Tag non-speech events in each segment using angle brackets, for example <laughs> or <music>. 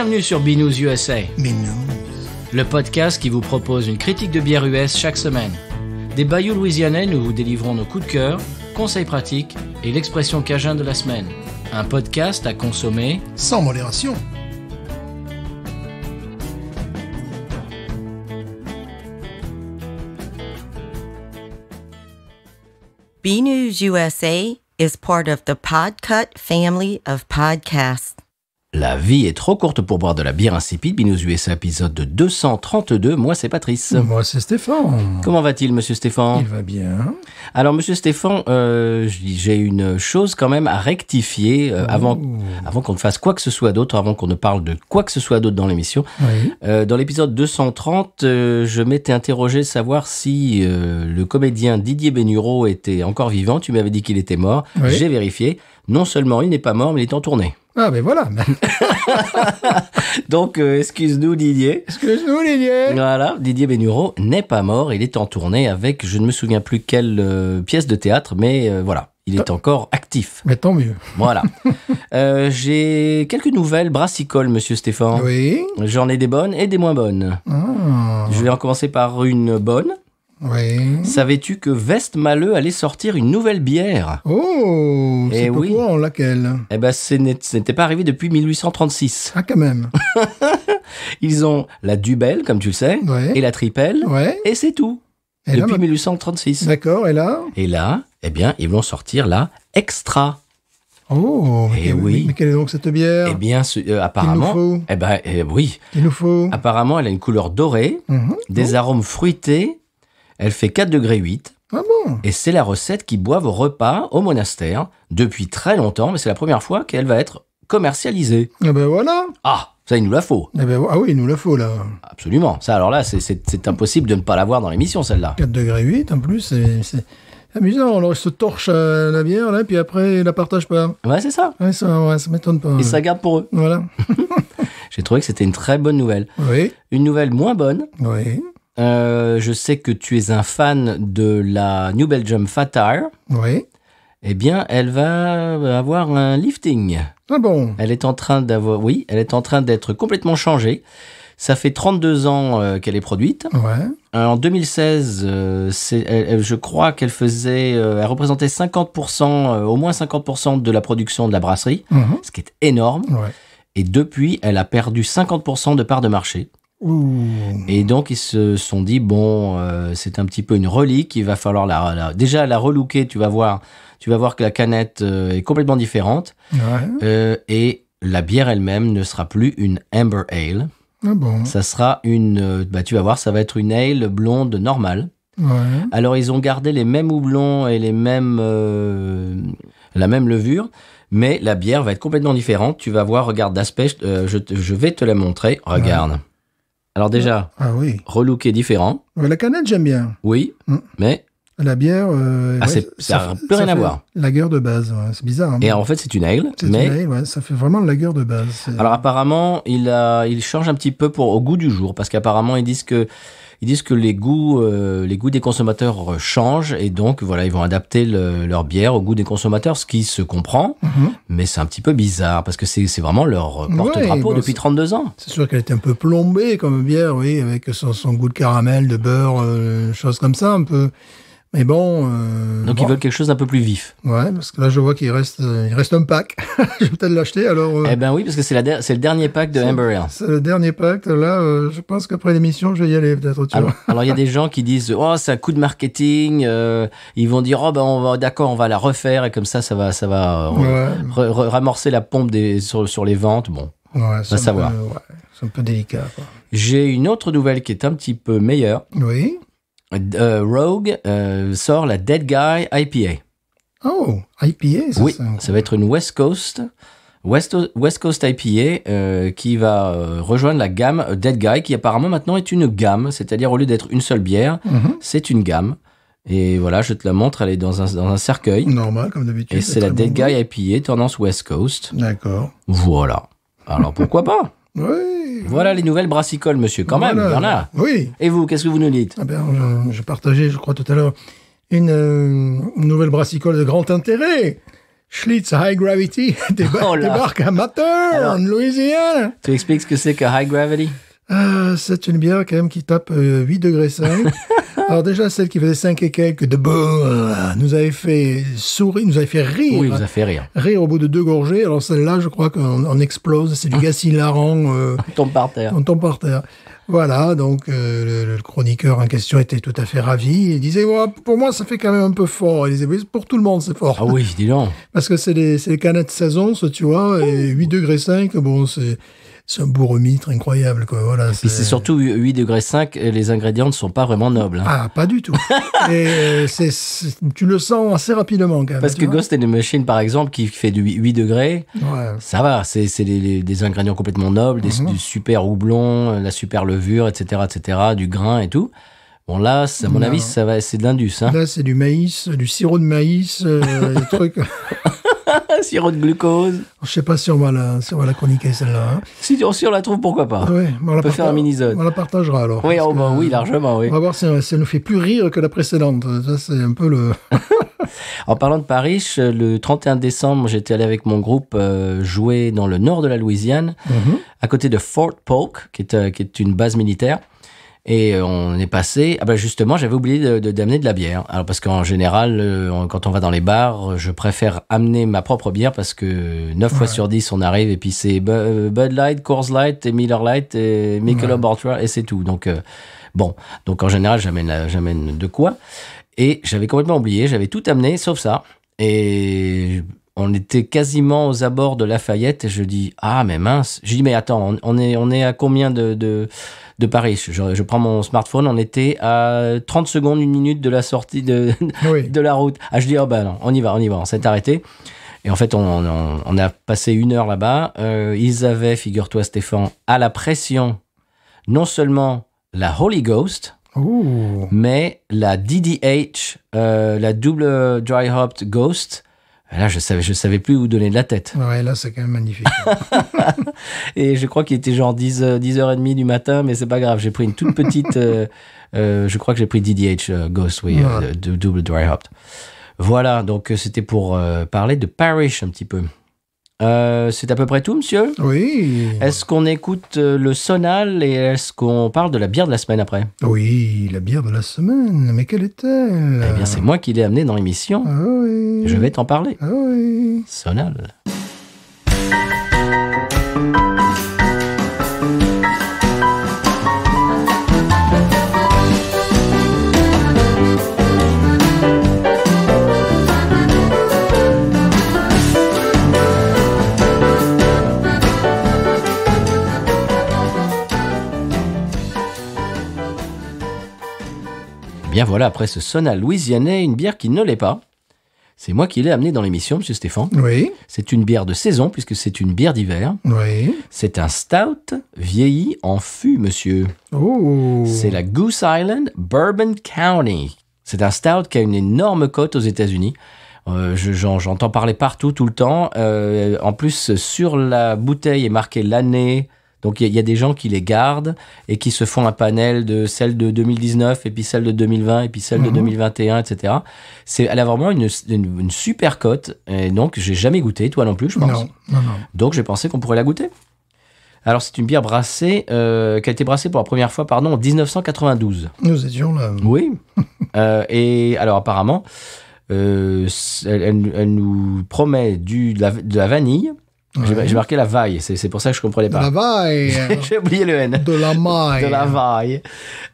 Bienvenue sur Binous USA, non. le podcast qui vous propose une critique de bière US chaque semaine. Des bayous louisianais, nous vous délivrons nos coups de cœur, conseils pratiques et l'expression cajun de la semaine. Un podcast à consommer. Sans modération. B News USA is part of the Podcut family of podcasts. La vie est trop courte pour boire de la bière insipide. Binous USA épisode de 232. Moi, c'est Patrice. Moi, c'est Stéphane. Comment va-t-il, monsieur Stéphane? Il va bien. Alors, monsieur Stéphane, euh, j'ai une chose quand même à rectifier euh, avant, avant qu'on ne fasse quoi que ce soit d'autre, avant qu'on ne parle de quoi que ce soit d'autre dans l'émission. Oui. Euh, dans l'épisode 230, euh, je m'étais interrogé de savoir si le comédien Didier Bénureau était encore vivant. Tu m'avais dit qu'il était mort. Oui. J'ai vérifié. Non seulement il n'est pas mort, mais il est en tournée. Ah, ben voilà. <laughs> Donc, euh, excuse-nous Didier. Excuse-nous, Lilier. Voilà, Didier Bénureau n'est pas mort. Il est en tournée avec, je ne me souviens plus quelle euh, pièce de théâtre, mais euh, voilà, il est encore actif. Mais tant mieux. Voilà. <laughs> J'ai quelques nouvelles brassicoles, monsieur Stéphane. Oui. J'en ai des bonnes et des moins bonnes. Ah. Je vais en commencer par une bonne. Oui. Savais-tu que Vestmaleux allait sortir une nouvelle bière? Oh, Eh c'est pas oui. courant, laquelle? Eh ben, ce n'était pas arrivé depuis 1836. Ah, quand même. <laughs> Ils ont la Dubel, comme tu le sais, Ouais. et la Tripel, Ouais. et c'est tout. Et depuis ma- 1836. D'accord, et là? Et là, eh bien, ils vont sortir la Extra. Oh, mais, Eh oui. mais quelle est donc cette bière? Eh bien, ce- euh, apparemment, faut eh ben, eh, oui, Il nous faut. apparemment, elle a une couleur dorée, Mhm. des arômes fruités. Elle fait 4 degrés 8. Ah bon Et c'est la recette qu'ils boivent au repas au monastère depuis très longtemps, mais c'est la première fois qu'elle va être commercialisée. Ah ben voilà. Ah, ça, il nous la faut. Eh ben, ah oui, il nous la faut, là. Absolument. Ça, alors là, c'est- impossible de ne pas l'avoir dans l'émission, celle-là. 4 degrés 8, en plus, c'est amusant. Alors, il se torche euh, la bière, là, puis après, il la partage pas. Ouais, c'est ça. Ouais, ça, ouais, ça m'étonne pas. Et ça garde pour eux. Voilà. <laughs> J'ai trouvé que c'était une très bonne nouvelle. Oui, Une nouvelle moins bonne. oui, euh, je sais que tu es un fan de la New Belgium Fat Tire. oui. Eh bien, elle va avoir un lifting. Ah bon? Elle est en train d'avoir, oui, elle est en train d'être complètement changée. Ça fait 32 ans euh, qu'elle est produite. Ouais. Euh, En 2016, euh, c'est- elle- elle- je crois qu'elle faisait, elle représentait 50%, euh, au moins 50% de la production de la brasserie, Mhm. ce qui est énorme. Ouais. Et depuis, elle a perdu 50% de part de marché. Ouh. Et donc, ils se sont dit, bon, euh, c'est un petit peu une relique, il va falloir la, la- déjà la relooker, tu vas voir, tu vas voir que la canette euh, est complètement différente. Ouais. Euh, et la bière elle-même ne sera plus une Amber Ale. Ah bon Ça sera une, bah, tu vas voir, ça va être une ale blonde normale. Ouais. Alors, ils ont gardé les mêmes houblons et les mêmes, la même levure, mais la bière va être complètement différente. Tu vas voir, regarde d'aspect, je, je vais te la montrer. Regarde. Alors déjà, Ah oui. relook est différent, la canette, j'aime bien. oui, Mm. mais La bière. euh, Ah, c'est- ça a fait- plus rien à voir. La gueule de base, ouais. c'est bizarre. hein. et en fait c'est une C'est mais une ale, ouais, ça fait vraiment la gueule de base. Alors apparemment il a, il change un petit peu pour au goût du jour parce qu'apparemment ils disent que ils disent que les goûts, euh, les goûts des consommateurs changent et donc voilà ils vont adapter le- leur bière au goût des consommateurs, ce qui se comprend, Mhm. mais c'est un petit peu bizarre parce que c'est vraiment leur euh, Ouais, porte-drapeau bon, depuis c'est- 32 ans. C'est sûr qu'elle était un peu plombée comme bière, oui, avec son, son goût de caramel, de beurre, euh, choses comme ça, un peu. Mais bon. euh, Donc bon, ils veulent quelque chose d'un peu plus vif. Ouais, parce que là, je vois qu'il reste, euh, il reste un pack. <laughs> je vais peut-être l'acheter. Alors, euh, Eh ben oui parce que c'est la der- c'est le dernier pack de Amber Ale. c'est le dernier pack. Là, je pense qu'après l'émission, je vais y aller, peut-être. tu Alors, vois. alors, il y a des <laughs> gens qui disent oh c'est un coup de marketing. ils vont dire oh ben on va d'accord on va la refaire et comme ça ça va ça va Ouais, ramorcer la pompe des sur, sur les ventes. Bon, ouais, c'est savoir. peu- ouais, c'est un peu délicat. Quoi. j'ai une autre nouvelle qui est un petit peu meilleure. Oui. Euh, Rogue euh, sort la Dead Guy IPA. Oh, IPA, ça, oui, c'est- ça va être une West Coast. West, West Coast IPA euh, qui va rejoindre la gamme Dead Guy qui apparemment maintenant est une gamme, c'est-à-dire au lieu d'être une seule bière, Mhm. c'est une gamme. Et voilà, je te la montre, elle est dans un, dans un cercueil. Normal, comme d'habitude. Et c'est la Dead bon Guy IPA, tendance West Coast. D'accord. Voilà. Alors pourquoi pas? <laughs> Oui. Voilà les nouvelles brassicoles, monsieur, quand même, il y en a. Oui. Et vous, qu'est-ce que vous nous dites? Ah ben, je, je partageais, je crois, tout à l'heure, une, euh, une nouvelle brassicole de grand intérêt. Schlitz High Gravity <laughs> Oh débarque à Matern, Alors- en Louisiane. Tu expliques ce que c'est que High Gravity? Euh, c'est une bière quand même qui tape euh, 8 degrés 5. <laughs> Alors déjà, celle qui faisait 5 et quelques de beurre nous avait fait sourire, nous avait fait rire. Oui, vous a fait rire. Rire au bout de deux gorgées. Alors celle-là, je crois qu'on on explose. C'est du <laughs> gaz hilarant. Euh, Tombe par terre. on tombe par terre. Voilà, donc euh, le, le chroniqueur en question était tout à fait ravi. Il disait, Ouais, pour moi, ça fait quand même un peu fort. Il disait, Oui, pour tout le monde, c'est fort. Ah oui, dis donc. Parce que c'est c'est des canettes saison, ça, tu vois, et 8 degrés 5, bon, c'est, c'est un bourremitre incroyable, quoi. Voilà. Puis c'est surtout 8 degrés 5 et les ingrédients ne sont pas vraiment nobles. hein. Ah, pas du tout. <laughs> et euh, tu le sens assez rapidement, quand même. Parce que. Ghost in the Machine, par exemple, qui fait du 8 degrés, Ouais. ça va, c'est des ingrédients complètement nobles, des, Mhm. du super houblon, euh, la super levure, etc., etc., du grain et tout. Bon là, à mon Non. avis, ça va, c'est de l'indus, hein. Là, c'est du maïs, du sirop de maïs, euh, des trucs. <laughs> <laughs> Sirop de glucose. Je sais pas si on va la, si on va la chroniquer, celle-là. hein. Si, si on la trouve, pourquoi pas on, peut faire un mini-zone. On la partagera alors. Oui, oh, bah que, oui, largement, oui. On va voir si, si elle nous fait plus rire que la précédente. Ça, c'est un peu le. <laughs> En parlant de Paris, le 31 décembre, j'étais allé avec mon groupe euh, jouer dans le nord de la Louisiane, Mhm. à côté de Fort Polk, qui est, euh, qui est une base militaire. Et euh, on est passé. Ah ben justement, j'avais oublié de- de- d'amener de, la bière. Alors parce qu'en général, euh, quand on va dans les bars, euh, je préfère amener ma propre bière parce que 9 fois Ouais. sur 10, on arrive et puis c'est Bu- Bud Light, Coors Light, et Miller Light, et Michelob Ultra et c'est tout. Donc euh, bon, donc en général, j'amène j'amène de quoi. Et j'avais complètement oublié, j'avais tout amené sauf ça. Et on était quasiment aux abords de Lafayette et je dis ah mais mince. Je dis mais attends, on, on est on est à combien de de, de Paris je, je prends mon smartphone, on était à 30 secondes, une minute de la sortie de Oui. <laughs> de la route. Ah je dis oh ben non, on y va, on y va, on s'est arrêté. Et en fait, on, on- on a passé une heure là-bas. Euh, ils avaient, figure-toi Stéphane, à la pression, non seulement la Holy Ghost, mais la DDH, euh, la double dry hopped Ghost, là je savais, je savais plus où donner de la tête. Ouais, là, c'est quand même magnifique. <laughs> Et je crois qu'il était genre 10, euh, 10h30 du matin, mais c'est pas grave, j'ai pris une toute petite, euh, <laughs> euh, je crois que j'ai pris DDH euh, Ghost, oui, euh, Ouais. de, de double dry hopped. Voilà, donc euh, c'était pour parler de Parish un petit peu. Euh, c'est à peu près tout, monsieur oui. Est-ce qu'on écoute euh, le sonal et est-ce qu'on parle de la bière de la semaine après? Oui, la bière de la semaine. Mais quelle est-elle? Eh bien, c'est moi qui l'ai amené dans l'émission. Ah oui. Je vais t'en parler. Ah oui. Sonal. Bien voilà, après ce sonal louisianais, une bière qui ne l'est pas. C'est moi qui l'ai amené dans l'émission, monsieur Stéphane. Oui. C'est une bière de saison, puisque c'est une bière d'hiver. Oui. C'est un stout vieilli en fût, monsieur. Oh. C'est la Goose Island Bourbon County. C'est un stout qui a une énorme cote aux États-Unis. Euh, je- j'en- J'entends parler partout, tout le temps. Euh, en plus, sur la bouteille est marqué l'année. Donc, il y, a- il y a des gens qui les gardent et qui se font un panel de celle de 2019 et puis celle de 2020 et puis celle de Mhm. 2021, etc. C'est, elle a vraiment une, une- une super cote. Et donc, j'ai jamais goûté, toi non plus, je pense. Non, non, non. Donc j'ai pensé qu'on pourrait la goûter. Alors c'est une bière brassée, euh, qui a été brassée pour la première fois, pardon, en 1992. Nous étions là. Oui. <laughs> Euh, et alors apparemment, euh, elle, elle- elle nous promet du, de, la, de la vanille. J'ai Ouais. j'ai marqué la vaille, c'est pour ça que je comprenais De pas. la vaille. <laughs> J'ai oublié le N. de la maille. De la vaille.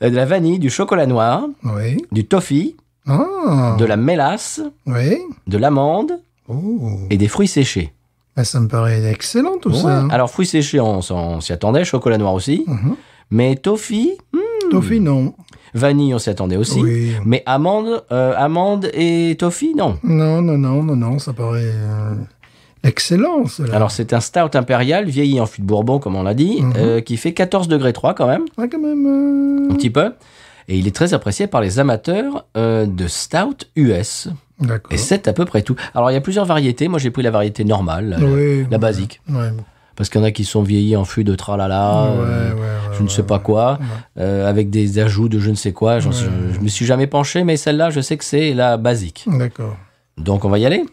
Euh, de la vanille, du chocolat noir, Oui. du toffee, Ah. de la mélasse, Oui. de l'amande Oh. et des fruits séchés. Ben, ça me paraît excellent tout ça. Alors fruits séchés, on, s'y attendait, chocolat noir aussi. Mhm. Mais toffee, Toffee, non. Vanille, on s'y attendait aussi. Oui. Mais amande, euh, amande et toffee, non. Non, non, non, non, non, ça paraît euh, excellent, cela. Alors, c'est un stout impérial, vieilli en fût de bourbon, comme on l'a dit, Mhm. euh, qui fait 14 degrés 3 quand même, quand même. euh, un petit peu. Et il est très apprécié par les amateurs euh, de stout US. D'accord. Et c'est à peu près tout. Alors, il y a plusieurs variétés. Moi, j'ai pris la variété normale, la, Oui, la ouais. basique. Ouais. Parce qu'il y en a qui sont vieillis en fût de tralala, je ne sais pas quoi, avec des ajouts de je ne sais quoi. Je me suis jamais penché, mais celle-là, je sais que c'est la basique. D'accord. Donc, on va y aller?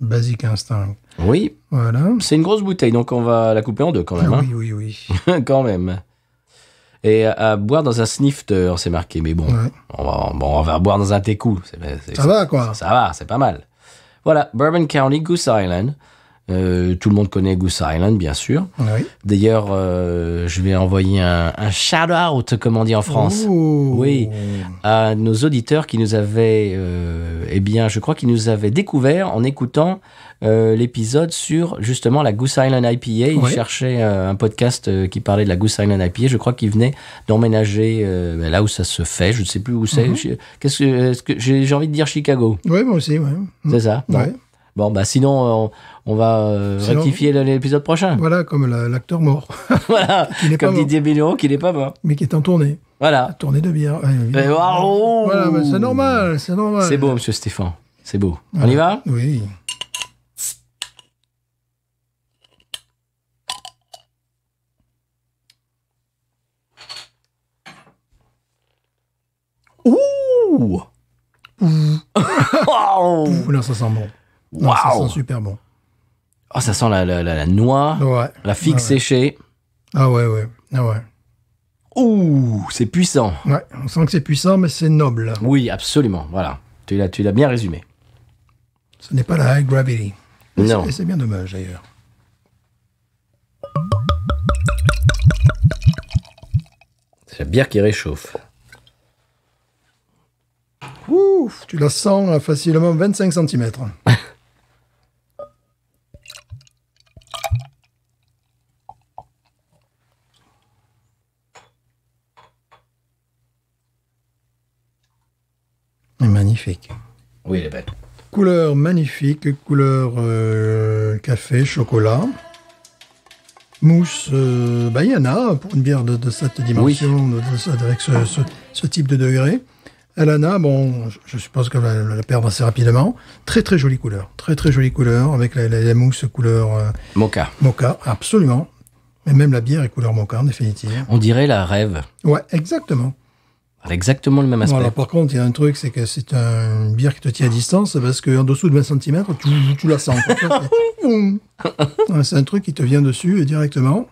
Basic Instinct. Oui, Voilà. c'est une grosse bouteille, donc on va la couper en deux quand même. hein. Oui, oui, oui. <laughs> quand même. Et à, à boire dans un snifter, c'est marqué. Mais bon, Ouais. on, va, bon on va boire dans un técou. Ça va, quoi. Ça va, c'est pas mal. Voilà, Bourbon County, Goose Island. Euh, tout le monde connaît Goose Island, bien sûr. Oui. D'ailleurs, euh, je vais envoyer un, un shout-out, comme on dit en France. Oui. à nos auditeurs qui nous avaient, euh, eh bien, je crois qu'ils nous avaient découvert en écoutant euh, l'épisode sur justement la Goose Island IPA. Ils Ouais. cherchaient euh, un podcast euh, qui parlait de la Goose Island IPA. Je crois qu'ils venaient d'emménager ben, là où ça se fait. Je ne sais plus où c'est. Mhm. Qu'est-ce que, j'ai, envie de dire Chicago. Oui, moi aussi, ouais. C'est ça. Bon. Ouais. Bon, bah sinon, on, on va Sinon- rectifier l'épisode prochain. Voilà, comme la- l'acteur mort, <laughs> voilà. Qui Comme. Didier Bénureau, qui n'est pas mort. mais qui est en tournée. Voilà. Tournée de bière. Ouais, Voilà, mais c'est normal, c'est normal. C'est beau, monsieur Stéphane. C'est beau. On y va? Oui. Ouh Waouh Ouh, là, ça sent bon. Non, ça sent super bon. Oh, ça sent la, la, la, la noix, Ouais. la figue Ah ouais. séchée. Ah ouais, ouais. Ah ouais. Ouh, c'est puissant. Ouais, on sent que c'est puissant, mais c'est noble. Oui, absolument. Voilà. Tu l'as, tu l'as bien résumé. Ce n'est pas la high gravity. Non. Et c'est bien dommage, d'ailleurs. C'est la bière qui réchauffe. Ouf, tu la sens à facilement 25 cm. <laughs> Magnifique. Oui, elle est belle. Couleur magnifique, couleur euh, café, chocolat. Mousse, euh, bah, il y en a pour une bière de, de cette dimension, de- avec ce, ce- ce type de degré. Elle en a, bon, je, suppose qu'elle va la, perdre assez rapidement. Très très jolie couleur, très très jolie couleur, avec la, la- la mousse couleur euh, Mocha. mocha, absolument. Mais même la bière est couleur mocha, en définitive. On dirait la rêve. Ouais, exactement. Elle a exactement le même aspect. alors, par contre, il y a un truc, c'est que c'est un- une bière qui te tient à distance, parce qu'en dessous de 20 cm, tu, tu la sens. <laughs> quoi. C'est- un truc qui te vient dessus directement.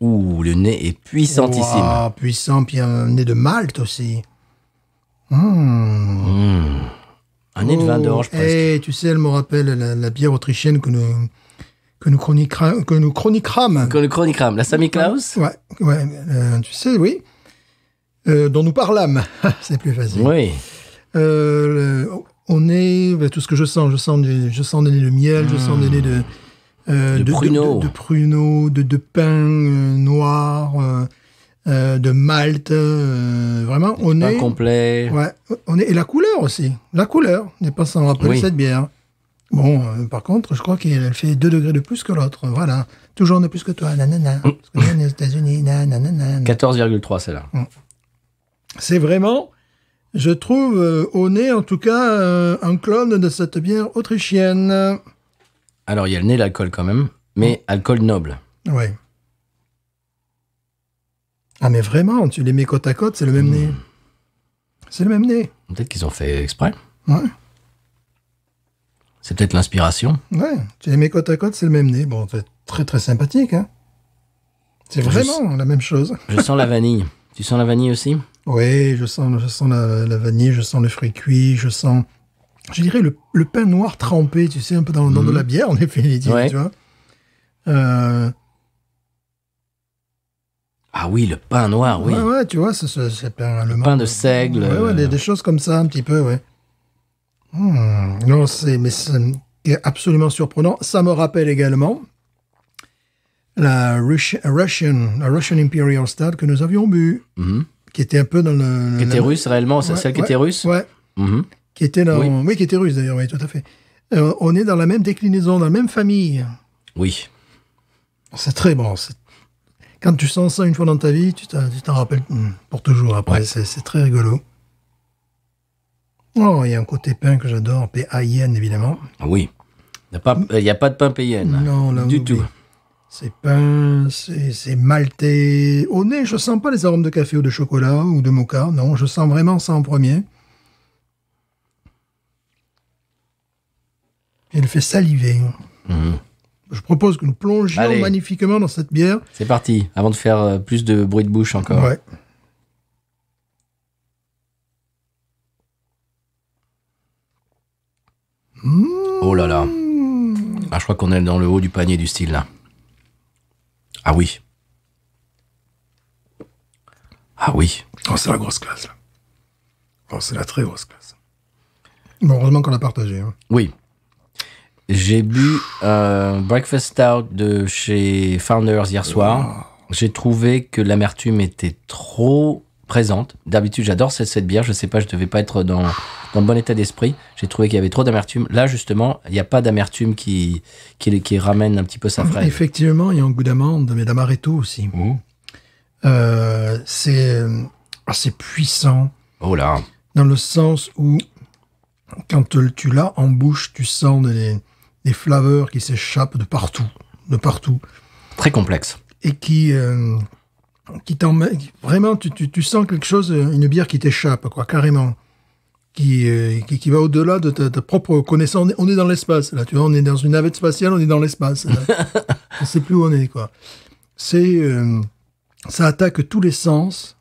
Ouh, le nez est puissantissime. Ouah, puissant, puis un nez de Malte aussi. Mmh. Mmh. Un nez de vin Oh, d'orge presque. eh, tu sais, elle me rappelle la, la bière autrichienne que nous, que nous, que nous chronigramme. La Sammy Klaus Ouais, ouais euh, tu sais, oui. Euh, dont nous parlâmes. <laughs> c'est plus facile. Oui. Euh, le- on est bah, tout ce que je sens. Je sens, du, je sens des nez de miel, je sens des nez de euh, De pruneaux. de, de pruneaux, de, de pain noir, euh, de malt. euh, vraiment, on Pas est. complet. Ouais, on est et la couleur aussi. La couleur n'est pas sans rappeler Oui. cette bière. Bon, euh, par contre, je crois qu'elle fait 2 degrés de plus que l'autre. Voilà. Toujours de plus que toi. Nanana. Parce que aux États-Unis. Nanana. 14,3 celle-là. C'est vraiment, je trouve, euh, au nez, en tout cas, euh, un clone de cette bière autrichienne. Alors, il y a le nez d'alcool quand même, mais alcool noble. Ouais. Ah, mais vraiment, tu les mets côte à côte, c'est le même nez. C'est le même nez. Peut-être qu'ils ont fait exprès. Ouais. C'est peut-être l'inspiration. Ouais. Tu les mets côte à côte, c'est le même nez. Bon, c'est très, très sympathique, hein. C'est Je vraiment la même chose. <laughs> Je sens la vanille. Tu sens la vanille aussi? Oui, je sens, je sens la, la vanille, je sens le fruit cuit, je sens, je dirais, le, le pain noir trempé, tu sais, un peu dans, dans de la bière, en définitive, Ouais. tu vois. Euh, Ah oui, le pain noir, oui. Ouais, ouais, tu vois, c'est ce c'est pain de seigle. Ouais, ouais, des, euh, des choses comme ça, un petit peu, ouais. Hmm, non, c'est, mais c'est absolument surprenant. Ça me rappelle également la Rush- Russian, la Russian Imperial Stout que nous avions bu, mhm. qui était un peu dans le... Qui était la- russe réellement, c'est Ouais, celle qui était russe Ouais, Mhm. qui était dans... Oui. Oui, qui était russe d'ailleurs, oui, tout à fait. Euh, on est dans la même déclinaison, dans la même famille. Oui. C'est très bon. c'est- Quand tu sens ça une fois dans ta vie, tu t'en rappelles hmm, pour toujours après. Ouais. C'est très rigolo. Oh, il y a un côté pain que j'adore, P-A-I-N évidemment. Oui. Il n'y a, pas- a de pain payenne. Non, là, Du tout. C'est pain, c'est maltais. Au nez, je sens pas les arômes de café ou de chocolat ou de mocha. Non, je sens vraiment ça en premier. Elle fait saliver. Mhm. Je propose que nous plongions Allez. magnifiquement dans cette bière. C'est parti, avant de faire euh, plus de bruit de bouche encore. Ouais. Oh là là. Ah, je crois qu'on est dans le haut du panier du style là. Ah oui. Ah oui. Oh, c'est la grosse classe, là. Oh, c'est la très grosse classe. Bon, heureusement qu'on l'a partagé. hein. Oui. J'ai bu euh, Breakfast Stout de chez Founders hier soir. J'ai trouvé que l'amertume était trop présente. D'habitude, j'adore cette, cette bière. Je sais pas, je devais pas être dans, dans le bon état d'esprit. J'ai trouvé qu'il y avait trop d'amertume. Là, justement, il n'y a pas d'amertume qui, qui, qui ramène un petit peu sa fraise. Effectivement, il y a un goût d'amande, mais d'amaretto aussi. Mmh. Euh, c'est assez puissant Oh là. dans le sens où, quand tu l'as en bouche, tu sens des, des flaveurs qui s'échappent de partout, de partout, Très complexe. et qui, euh, qui t'emmènent. Vraiment, tu, tu, tu sens quelque chose, euh, une bière qui t'échappe, quoi, carrément. Qui, euh, qui, qui va au-delà de ta, ta propre connaissance. On est, dans l'espace, là, tu vois, on est dans une navette spatiale, on est dans l'espace. <laughs> on sait plus où on est, quoi. C'est. euh, ça attaque tous les sens.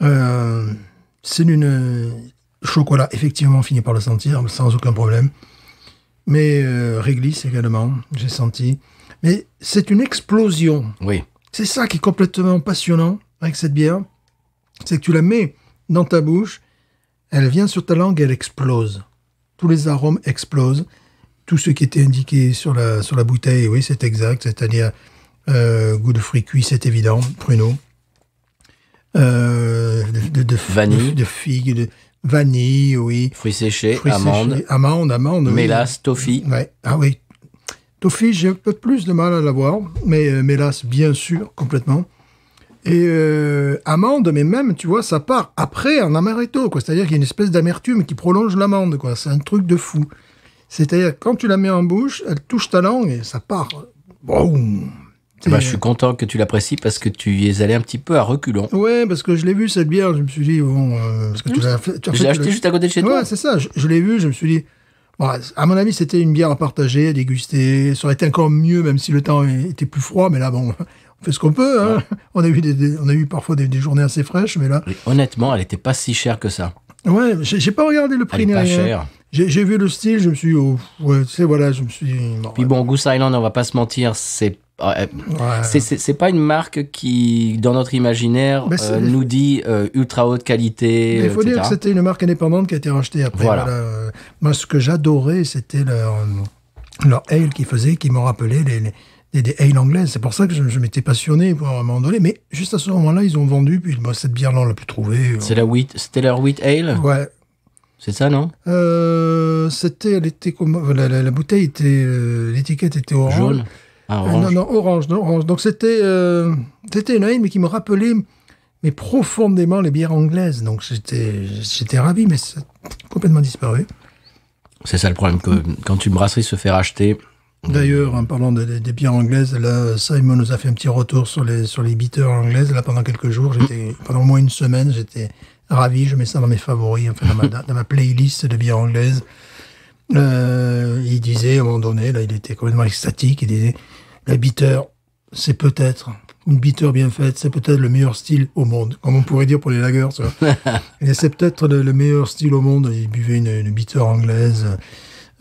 C'est une. Chocolat, effectivement, on finit par le sentir, sans aucun problème. Mais euh, réglisse également, j'ai senti. Mais c'est une explosion. Oui. C'est ça qui est complètement passionnant avec cette bière. C'est que tu la mets dans ta bouche, elle vient sur ta langue, elle explose. Tous les arômes explosent. Tout ce qui était indiqué sur la, sur la bouteille, oui, c'est exact. C'est-à-dire euh, goût de fruits cuits, c'est évident, pruneau. Euh, de, de, de- Vanille. De, de figues, de vanille, oui. Fruits séchés, Fruits amandes, séchés, amandes, amandes. oui. mélasse, toffee. Ouais. Ah oui. Toffee, j'ai un peu plus de mal à l'avoir, mais euh, mélasse, bien sûr, complètement. Et euh, amande, mais même, tu vois, ça part après en amaretto, quoi. C'est-à-dire qu'il y a une espèce d'amertume qui prolonge l'amande, quoi. C'est un truc de fou. C'est-à-dire, quand tu la mets en bouche, elle touche ta langue et ça part. Boum. Bah, je suis content que tu l'apprécies parce que tu y es allé un petit peu à reculons. Ouais, parce que je l'ai vu cette bière, je me suis dit, bon, euh, parce que tu l'as fait. tu- Je l'ai acheté juste à côté de chez Ouais, toi. c'est ça. Je, je l'ai vu, je me suis dit, bon, à mon avis, c'était une bière à partager, à déguster. Ça aurait été encore mieux, même si le temps était plus froid. Mais là, bon, on fait ce qu'on peut. Hein. <laughs> On a eu des, des- on a eu parfois des, des journées assez fraîches, mais là, Et honnêtement, elle était pas si chère que ça. ouais, j'ai pas regardé le prix Elle est pas chère. J'ai vu le style, je me suis dit, oh, ouais, tu sais, voilà, je me suis dit, bon, Puis bon, Goose Island, on va pas se mentir, c'est euh, ouais. c'est- c'est pas une marque qui, dans notre imaginaire, euh, nous dit euh, ultra haute qualité, Mais il faut etc. dire que c'était une marque indépendante qui a été rachetée après. Voilà. voilà. Moi, ce que j'adorais, c'était leur, euh, leur ale qu'ils faisaient, qui m'ont rappelé les, les, des ale anglaises. C'est pour ça que je, je m'étais passionné pour un moment donné. Mais juste à ce moment-là, ils ont vendu, puis moi, cette bière-là, on l'a plus trouvée. C'est la wheat, c'était leur wheat ale, Ouais. c'est ça, non? Euh, c'était, elle était comme, la, la- la bouteille était, euh, l'étiquette était orange. Jaune Ah, Euh, orange. non, non, orange, non, orange. Donc c'était, euh, c'était une ale, mais qui me rappelait, mais profondément les bières anglaises. Donc j'étais, j'étais ravi, mais c'est complètement disparu. C'est ça le problème, que quand une brasserie se fait racheter, D'ailleurs, en parlant de- de- des bières anglaises, là, Simon nous a fait un petit retour sur les, sur les bitters anglaises. Là, pendant quelques jours, j'étais, pendant au moins une semaine, j'étais ravi. Je mets ça dans mes favoris, enfin, dans ma, dans ma playlist de bières anglaises. Euh, il disait, à un moment donné, là, il était complètement extatique. Il disait, la bitter, c'est peut-être, une bitter bien faite, c'est peut-être le meilleur style au monde. Comme on pourrait dire pour les lagers, <laughs> c'est peut-être le, le meilleur style au monde. Il buvait une, une bitter anglaise.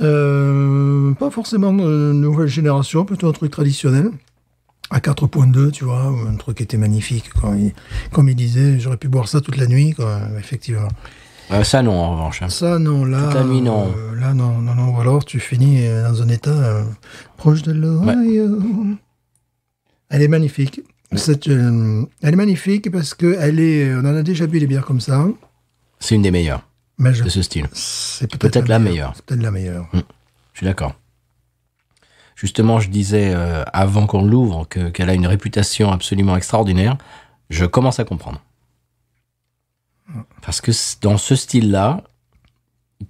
Euh, pas forcément de nouvelle génération, plutôt un truc traditionnel. À 4.2, tu vois, un truc qui était magnifique. Il- comme il disait, j'aurais pu boire ça toute la nuit, quoi, effectivement. Euh, ça non en revanche. hein. Ça, non, là. Toute la nuit, non. euh, là, non, non, non. Ou alors, tu finis euh, dans un état euh, proche de l'Ohio. Elle est magnifique. C'est, euh, elle est magnifique parce que elle est. On en a déjà bu des bières comme ça. C'est une des meilleures Mais je, de ce style. c'est peut-être, Peut-être la meilleure. C'est peut-être la meilleure. Je suis d'accord. Justement, je disais euh, avant qu'on l'ouvre que- qu'elle a une réputation absolument extraordinaire. Je commence à comprendre. Parce que dans ce style-là,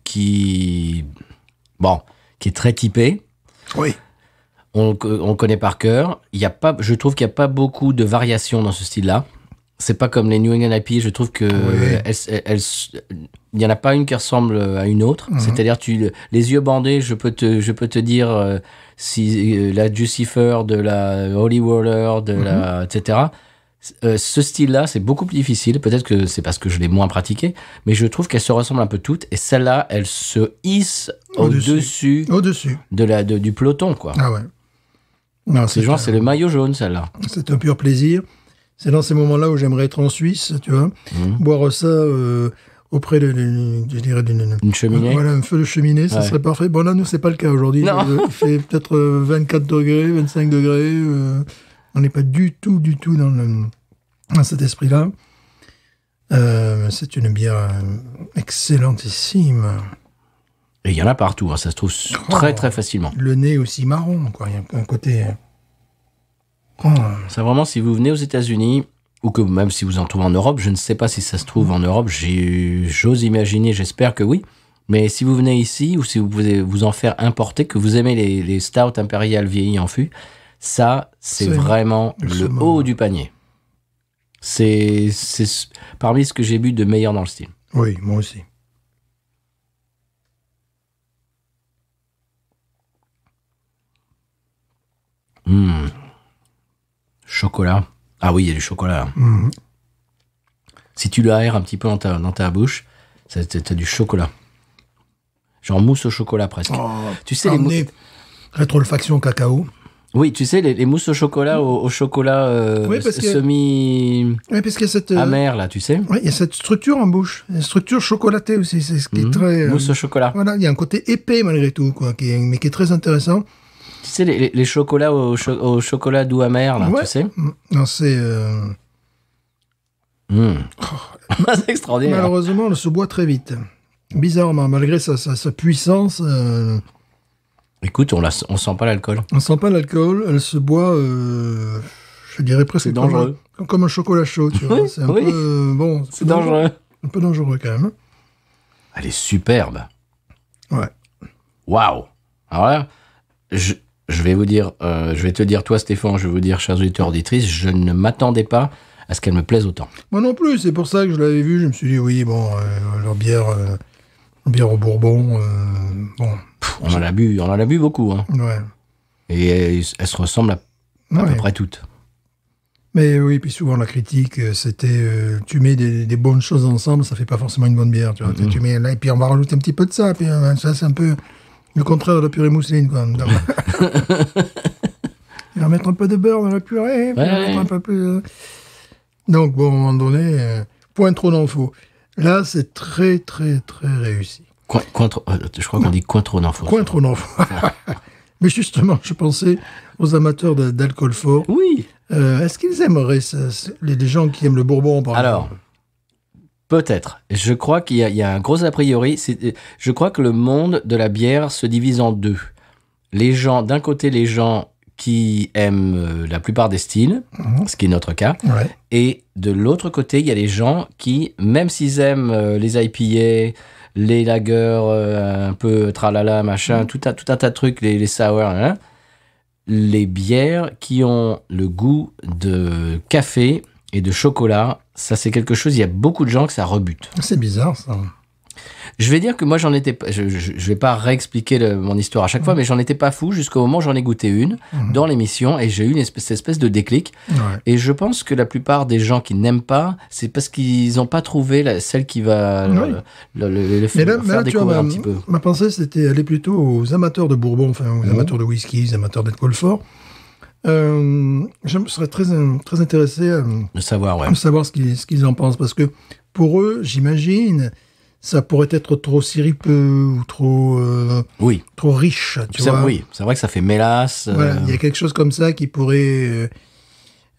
qui bon, qui est très typé, Oui. on, le connaît par cœur. Il y a pas, je trouve qu'il n'y a pas beaucoup de variations dans ce style-là. c'est pas comme les New England IPA. Je trouve que Oui. elles- elles- elles- il y en a pas une qui ressemble à une autre. Mhm. C'est-à-dire, tu les yeux bandés, je peux te, je peux te dire euh, si euh, la Jucifer, de la Holy Roller, de la, Mhm. etc. Euh, ce style-là, c'est beaucoup plus difficile. Peut-être que c'est parce que je l'ai moins pratiqué, mais je trouve qu'elles se ressemblent un peu toutes. Et celle-là, elle se hisse Au-dessus. au-dessus Au-dessus. de la, de- du peloton, quoi. Ah ouais. Non, C'est genre, un- c'est le maillot jaune, celle-là. C'est un pur plaisir. C'est dans ces moments-là où j'aimerais être en Suisse, tu vois, Mhm. boire ça euh, auprès d'une Une cheminée. Voilà, un feu de cheminée, ça Ouais. serait parfait. Bon, là, nous, c'est pas le cas aujourd'hui. Euh, Il fait peut-être euh, 24 degrés, 25 degrés. euh, on n'est pas du tout, du tout dans, le- dans cet esprit-là. Euh, c'est une bière excellentissime. Et il y en a partout, hein, ça se trouve très très facilement. Le nez aussi marron, quoi. Il y a un côté. oh, Ça vraiment, si vous venez aux États-Unis, ou que même si vous en trouvez en Europe, je ne sais pas si ça se trouve en Europe, j'ose imaginer, j'espère que oui. Mais si vous venez ici, ou si vous pouvez vous en faire importer, que vous aimez les, les stouts impériales vieillis en fût, ça, c'est vraiment le haut du panier. C'est parmi ce que j'ai bu de meilleur dans le style. Oui, moi aussi. Hmm. Chocolat. Ah oui, il y a du chocolat. là. Mhm. Si tu le aères un petit peu dans ta, dans ta bouche, t'as t'as du chocolat. Genre mousse au chocolat presque. Oh, Tu sais, les mou- emmené rétro-olfaction cacao. Oui, tu sais, les, les mousses au chocolat, au, au chocolat euh, Oui, parce semi-amer, Oui, parce qu'il y a cette. euh, là, tu sais. il y a cette structure en bouche. Une structure chocolatée aussi. C'est ce qui est Mhm. très. euh, Mousse au chocolat. Voilà, il y a un côté épais malgré tout, quoi, qui est- mais qui est très intéressant. Tu sais, les, les- les chocolats au, cho- au chocolat doux amer, là, Ouais. tu sais. Mm. Non, c'est euh, Hmm. <laughs> C'est extraordinaire. malheureusement, elle se boit très vite. Bizarrement, malgré sa, sa- sa puissance, euh, Écoute, on, la, on sent pas l'alcool. on sent pas l'alcool. Elle se boit, euh, je dirais presque C'est comme dangereux. un, comme un chocolat chaud. Tu vois. Oui, c'est un oui. peu euh, bon. C'est dangereux. Un peu dangereux quand même. Elle est superbe. Ouais. Waouh Alors là, je, je vais vous dire, euh, je vais te dire, toi Stéphane, je vais vous dire, chers auditeurs auditrices, je ne m'attendais pas à ce qu'elle me plaise autant. Moi non plus. C'est pour ça que je l'avais vu. Je me suis dit oui, bon, euh, leur bière, euh, leur bière au Bourbon, euh, bon, Pff, on en a bu, on en a bu beaucoup, hein. ouais. Et elles, elles se ressemblent à, à Ouais. peu près toutes. Mais oui, puis souvent la critique, euh, c'était euh, tu mets des, des bonnes choses ensemble, ça fait pas forcément une bonne bière. Tu, vois. Tu mets là, et puis on va rajouter un petit peu de ça, puis euh, ça c'est un peu le contraire de la purée mousseline. Quoi. Donc, <laughs> il va mettre un peu de beurre dans la purée, puis Ouais. un peu plus. euh. Donc bon, à un moment donné, euh, point trop d'infos. Là, c'est très très très réussi. Coin, euh, je crois qu'on dit coin trop d'infos. Point trop d'infos. <laughs> Mais justement, je pensais aux amateurs d'alcool fort. Oui. Euh, Est-ce qu'ils aimeraient ça, les, gens qui aiment le bourbon, par Alors, peut-être. Je crois qu'il y, a- il y a un gros a priori. Je crois que le monde de la bière se divise en deux. Les gens, d'un côté, les gens qui aiment euh, la plupart des styles, Mhm. ce qui est notre cas, Ouais. Et de l'autre côté, il y a les gens qui, même s'ils aiment les IPA, les lagers, euh, un peu tralala, machin, tout, un, tout un tas de trucs, les, les sour, hein, les bières qui ont le goût de café et de chocolat, ça c'est quelque chose, il y a beaucoup de gens que ça rebute. C'est bizarre, ça. Je vais dire que moi j'en étais pas, je, je, je vais pas réexpliquer le- mon histoire à chaque fois, mais j'en étais pas fou jusqu'au moment où j'en ai goûté une Mhm. dans l'émission et j'ai eu une espèce, cette espèce de déclic. Ouais. Et je pense que la plupart des gens qui n'aiment pas, c'est parce qu'ils n'ont pas trouvé la- celle qui va Oui. le, faire, là, leur mais faire là, tu vois, découvrir ma, un petit peu. ma pensée, c'était aller plutôt aux amateurs de bourbon, enfin aux Mhm. amateurs de whisky, aux amateurs d'alcool fort. Euh, je serais très, très intéressé à, De savoir, ouais. à savoir ce qu'ils ce qu'ils en pensent, parce que pour eux, j'imagine, ça pourrait être trop sirupeux ou trop, euh, Oui, trop riche, tu oui, c'est vrai que ça fait mélasse. euh, Voilà, il y a quelque chose comme ça qui pourrait euh,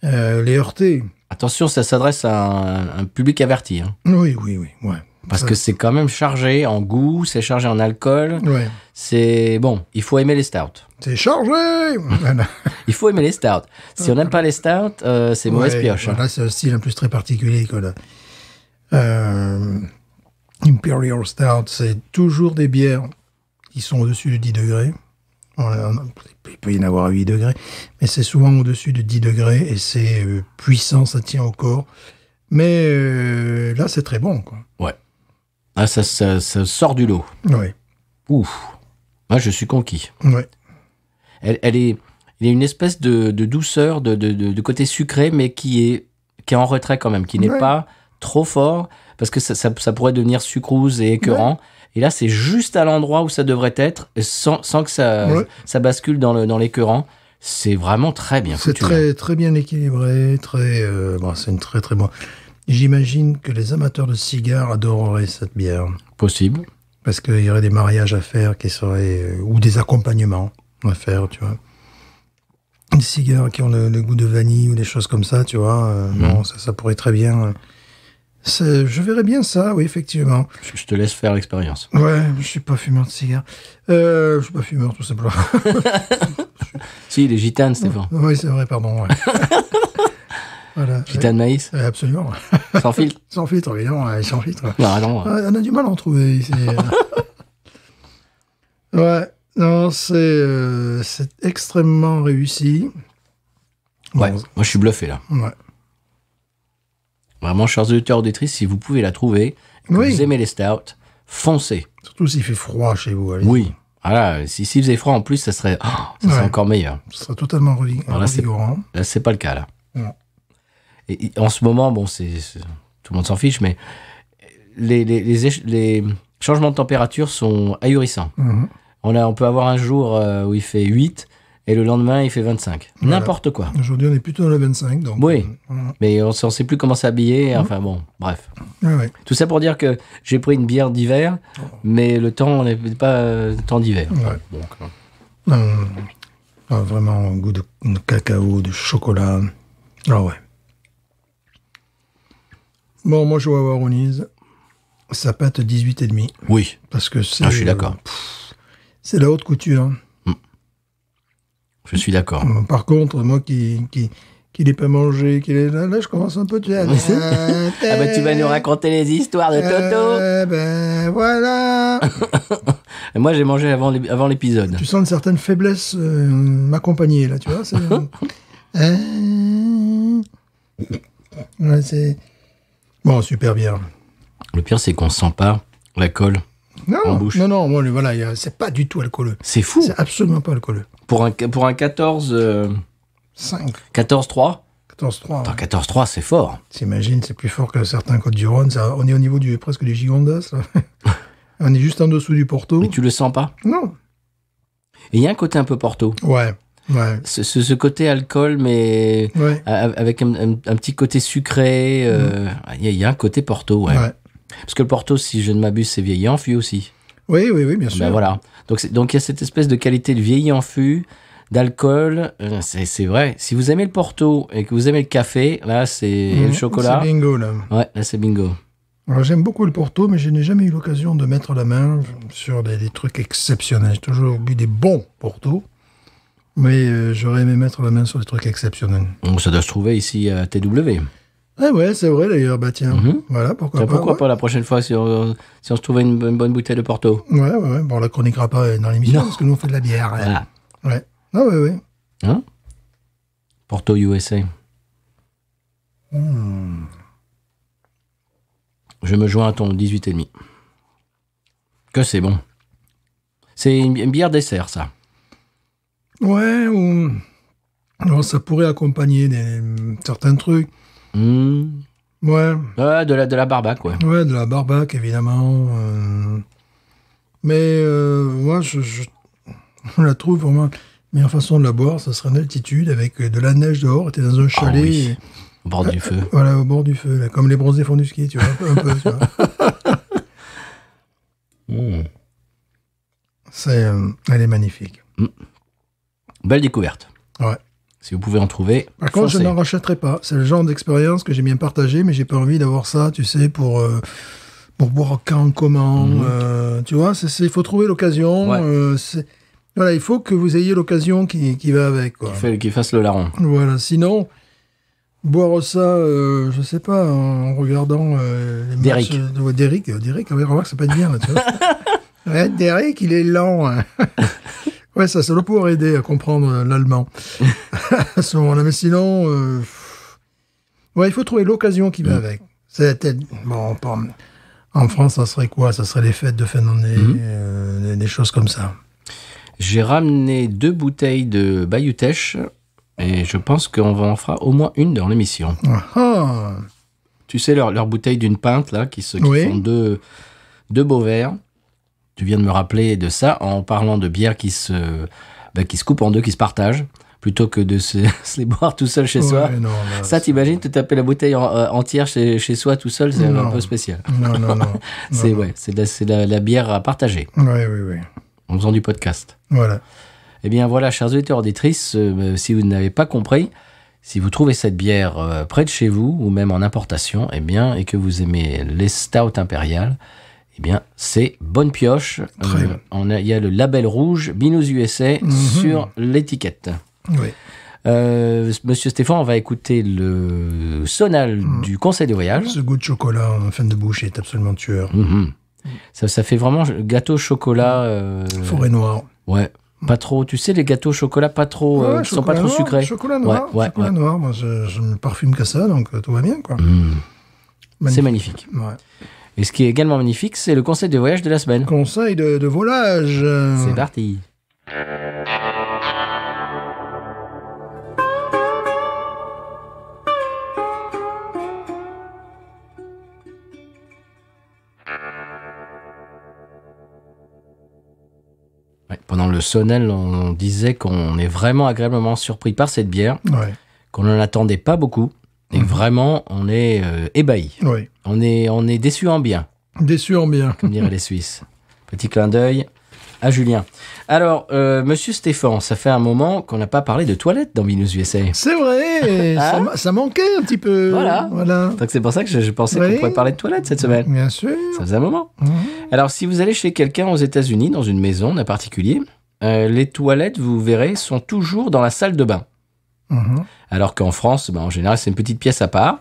euh, les heurter. Attention, ça s'adresse à un, un public averti. hein. Oui, oui, oui, ouais. parce Ça- que c'est quand même chargé en goût, c'est chargé en alcool. Ouais. C'est bon, il faut aimer les stouts. C'est chargé <laughs> Voilà. Il faut aimer les stouts. Si on n'aime pas les stouts, euh, c'est mauvaise Ouais, pioche. hein. Voilà, c'est un style en plus très particulier. Quoi, là. Euh, Imperial Stout, c'est toujours des bières qui sont au-dessus de 10 degrés. Il peut y en avoir à 8 degrés, mais c'est souvent au-dessus de 10 degrés et c'est euh, puissant, ça tient au corps. Mais euh, là, c'est très bon, quoi. Ouais. Ah, ça, ça, ça sort du lot. Ouais, Ouf. Moi, je suis conquis. ouais. Elle, elle est, il y a une espèce de, de douceur, de, de, de- de côté sucré, mais qui est, qui est en retrait quand même, qui n'est Ouais. pas trop fort, parce que ça, ça, ça pourrait devenir sucrose et écœurant. Et là, c'est juste à l'endroit où ça devrait être, sans, sans que ça, Ouais. ça bascule dans le dans l'écœurant. C'est vraiment très bien C'est très, très bien équilibré, très, euh, bon, c'est une très, très bon. J'imagine que les amateurs de cigares adoreraient cette bière. Possible. Parce qu'il y aurait des mariages à faire qui seraient, euh, ou des accompagnements à faire, tu vois. Des cigares qui ont le, le goût de vanille ou des choses comme ça, tu vois. euh, Bon, ça, ça pourrait très bien. Euh, je verrais bien ça, oui, effectivement. Je, te laisse faire l'expérience. Ouais, je suis pas fumeur de cigares. Euh, je suis pas fumeur, tout simplement. <laughs> Si, les gitanes, Stéphane. oui, c'est vrai, pardon. ouais. <laughs> voilà. Gitanes maïs, Ouais, absolument. sans filtre. <laughs> Sans filtre, évidemment, ouais, sans filtre. Non, non. Ouais, on a du mal à en trouver ici. ouais, non, c'est euh, extrêmement réussi. Ouais, Bon, moi je suis bluffé là. ouais. Vraiment, chers auditeurs auditrices, si vous pouvez la trouver, que Oui. vous aimez les stouts, foncez. Surtout s'il fait froid chez vous. allez. Oui. Voilà, si s'il faisait froid en plus, ça serait, oh, ça serait encore meilleur. Ce sera totalement revigorant. Là, c'est pas le cas là. Non. Et, et en ce moment, bon, c'est tout le monde s'en fiche, mais les, les, les, éche- les changements de température sont ahurissants. Mhm. On, a, on peut avoir un jour euh, où il fait 8 et le lendemain il fait 25. Voilà. N'importe quoi. Aujourd'hui, on est plutôt dans le 25. Donc, Oui. euh, voilà. Mais on ne sait plus comment s'habiller. Enfin bon, bref. Ouais, ouais. Tout ça pour dire que j'ai pris une bière d'hiver, mais le temps n'est pas euh, temps d'hiver. Ouais. Donc, euh, ah, vraiment un goût de, de cacao, de chocolat. Ah ouais. Bon, moi je vais avoir Onise. Ça pète 18,5. oui, Parce que c'est. Ah, je suis d'accord. euh, pff, C'est la haute couture. Je suis d'accord. Par contre, moi qui qui qui l'ai pas mangé, qui l'ai là, là, je commence un peu de <laughs> Ah bah tu vas nous raconter les histoires de Toto. Eh ben voilà. <laughs> Moi j'ai mangé avant avant l'épisode. tu sens une certaine faiblesse euh, m'accompagner là, tu vois. c'est- <laughs> Euh, ouais, c'est bon, super bien. Le pire c'est qu'on sent pas la colle. Non, En bouche. non, non, moi, le- voilà, c'est pas du tout alcooleux. C'est fou. C'est absolument pas alcooleux. Pour un pour un 14 euh, 5, 14 3. 14, 3. Attends, 14 3 c'est fort. T'imagines, c'est plus fort que certains Côtes du Rhône. ça- on est au niveau du presque du Gigondas. <laughs> on est juste en dessous du Porto. Mais tu le sens pas? Non. Et il y a un côté un peu Porto. Ouais, ouais, Ce, ce, ce côté alcool mais ouais. avec un, un- un petit côté sucré. euh, Il y, a- il y a un côté Porto, ouais. ouais. Parce que le Porto, si je ne m'abuse, c'est vieilli en fût aussi. Oui, oui, oui, bien sûr. Ben voilà. Donc donc il y a cette espèce de qualité de vieilli en fût, d'alcool. euh, C'est vrai. Si vous aimez le Porto et que vous aimez le café, là c'est Mhm, le chocolat. C'est bingo, là. Ouais, là c'est bingo. Alors, j'aime beaucoup le Porto, mais je n'ai jamais eu l'occasion de mettre la main sur des, des trucs exceptionnels. J'ai toujours bu des bons Porto, mais euh, j'aurais aimé mettre la main sur des trucs exceptionnels. Donc ça doit se trouver ici à TW. Ah ouais, c'est vrai d'ailleurs, bah tiens, Mhm. voilà, pourquoi Tiens, pas. pourquoi ouais. pas la prochaine fois si on, si on se trouvait une, bonne- bonne bouteille de Porto Ouais, ouais, ouais. Bon, on la chroniquera pas dans l'émission, parce que nous, on fait de la bière. ouais. Voilà. Ouais. Ah ouais, ouais. Hein? Porto USA. Hmm. Je me joins à ton 18,5. Que c'est bon. C'est une, une bière dessert, ça. Ouais, ou... Alors, ça pourrait accompagner des, certains trucs. Hmm. Ouais, Ouais, de la, de la barbac, quoi. ouais, de la barbac, évidemment. euh. Mais euh, moi, je, je je la trouve vraiment... Meilleure façon de la boire, ça serait en altitude, avec de la neige dehors, et t'es dans un chalet... Ah oui. et- Au bord du feu. Voilà, au bord du feu, là, comme les bronzés font du ski, tu vois, un peu, tu vois. <laughs> Hmm. C'est, euh, elle est magnifique. Belle découverte. Ouais. Si vous pouvez en trouver, Par contre, je n'en rachèterai pas. C'est le genre d'expérience que j'ai bien partagé, mais j'ai pas envie d'avoir ça, tu sais, pour, euh, pour boire quand, comment. Mhm. euh, tu vois, il faut trouver l'occasion. Ouais. euh, voilà, il faut que vous ayez l'occasion qui, qui va avec. Quoi. Qui, fait- qui fasse le larron. Voilà, sinon, boire ça, euh, je sais pas, en regardant les Derrick. matchs de ouais, Derrick. Derrick, ah oui, remarque, c'est pas bien, là, tu vois. <laughs> ouais, Derrick, il est lent. hein. <laughs> ouais, ça, ça doit pouvoir aider à comprendre euh, l'allemand <laughs> à ce moment-là. Mais sinon, euh, Ouais, il faut trouver l'occasion qui Mm. va avec. C'était bon. En France, ça serait quoi? Ça serait les fêtes de fin d'année, Mm-hmm. euh, des- choses comme ça. J'ai ramené deux bouteilles de Bayutech et je pense qu'on en fera au moins une dans l'émission. Ah, ah. Tu sais, leur, leur bouteille d'une pinte, là, qui, se, qui Oui. font deux, deux beaux verres. Tu viens de me rappeler de ça en parlant de bière qui se, bah, qui se coupe en deux, qui se partagent, plutôt que de se, <laughs> se les boire tout seul chez soi. Non, là, Ça, t'imagines, te taper la bouteille en- euh, entière chez, chez soi tout seul, c'est un peu spécial. Non, non, non. <laughs> C'est ouais, la- c'est de la, la bière à partager Oui, oui, oui. en faisant du podcast. Voilà. Eh bien voilà, chers auditeurs auditrices, euh, si vous n'avez pas compris, si vous trouvez cette bière euh, près de chez vous ou même en importation, eh bien, et que vous aimez les stouts impériales, eh bien, c'est bonne pioche. Très Euh, bien. on a- Il y a le label rouge Binous USA Mhm. sur l'étiquette. Oui. Euh, Monsieur Stéphane, on va écouter le sonal Mhm. du conseil de voyage. Ce goût de chocolat en fin de bouche est absolument tueur. Mhm. Ça, ça fait vraiment gâteau au chocolat. euh, Forêt noire. Ouais. Pas trop. Tu sais, les gâteaux au chocolat pas trop, euh, Ouais, qui sont pas trop noir, sucrés. Chocolat noir. Ouais, ouais, chocolat noir. Moi, je, me parfume qu'à ça, donc euh, tout va bien, quoi. C'est Magnifique. magnifique. Ouais. Et ce qui est également magnifique, c'est le conseil de voyage de la semaine. Conseil de, de volage. C'est parti. Pendant le sonnel, on disait qu'on est vraiment agréablement surpris par cette bière, Ouais. qu'on n'en attendait pas beaucoup, et Mhm. vraiment, on est euh, ébahi. Oui. On est, on est déçu en bien. Déçu en bien. comme diraient les Suisses. Petit clin d'œil à Julien. Alors, euh, monsieur Stéphane, ça fait un moment qu'on n'a pas parlé de toilettes dans Binous USA. C'est vrai. <laughs> ça, ma- ça manquait un petit peu. Voilà. Voilà. Donc c'est pour ça que je, je pensais Oui. qu'on pourrait parler de toilettes cette semaine. Bien sûr. Ça faisait un moment. Mhm. Alors, si vous allez chez quelqu'un aux États-Unis, dans une maison d'un particulier, euh, les toilettes, vous verrez, sont toujours dans la salle de bain. Mhm. Alors qu'en France, ben, en général, c'est une petite pièce à part.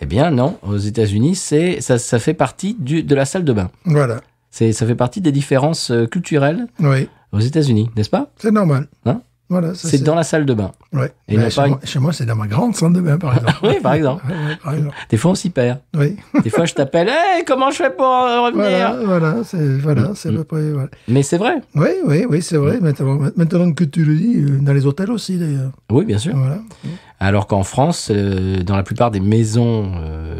Eh bien, non. Aux États-Unis, c'est ça, ça fait partie du, de la salle de bain. Voilà. C'est ça fait partie des différences euh, culturelles Oui. aux États-Unis, n'est-ce pas? C'est normal. Hein? Voilà. C'est dans la salle de bain. Ouais. Et Ben, non chez, pas moi, c'est dans ma grande salle de bain, par <laughs> exemple. Oui, par exemple. Ouais, ouais, par exemple. Des fois, on s'y perd. Oui. Des fois, je t'appelle, <laughs> hey, comment je fais pour euh, revenir Voilà, voilà, c'est voilà, c'est Mm. peu près. Voilà. Mais c'est vrai. Oui, oui, oui, c'est vrai. Maintenant, maintenant que tu le dis, euh, dans les hôtels aussi, d'ailleurs. Oui, bien sûr. Voilà. Alors qu'en France, euh, dans la plupart des maisons euh,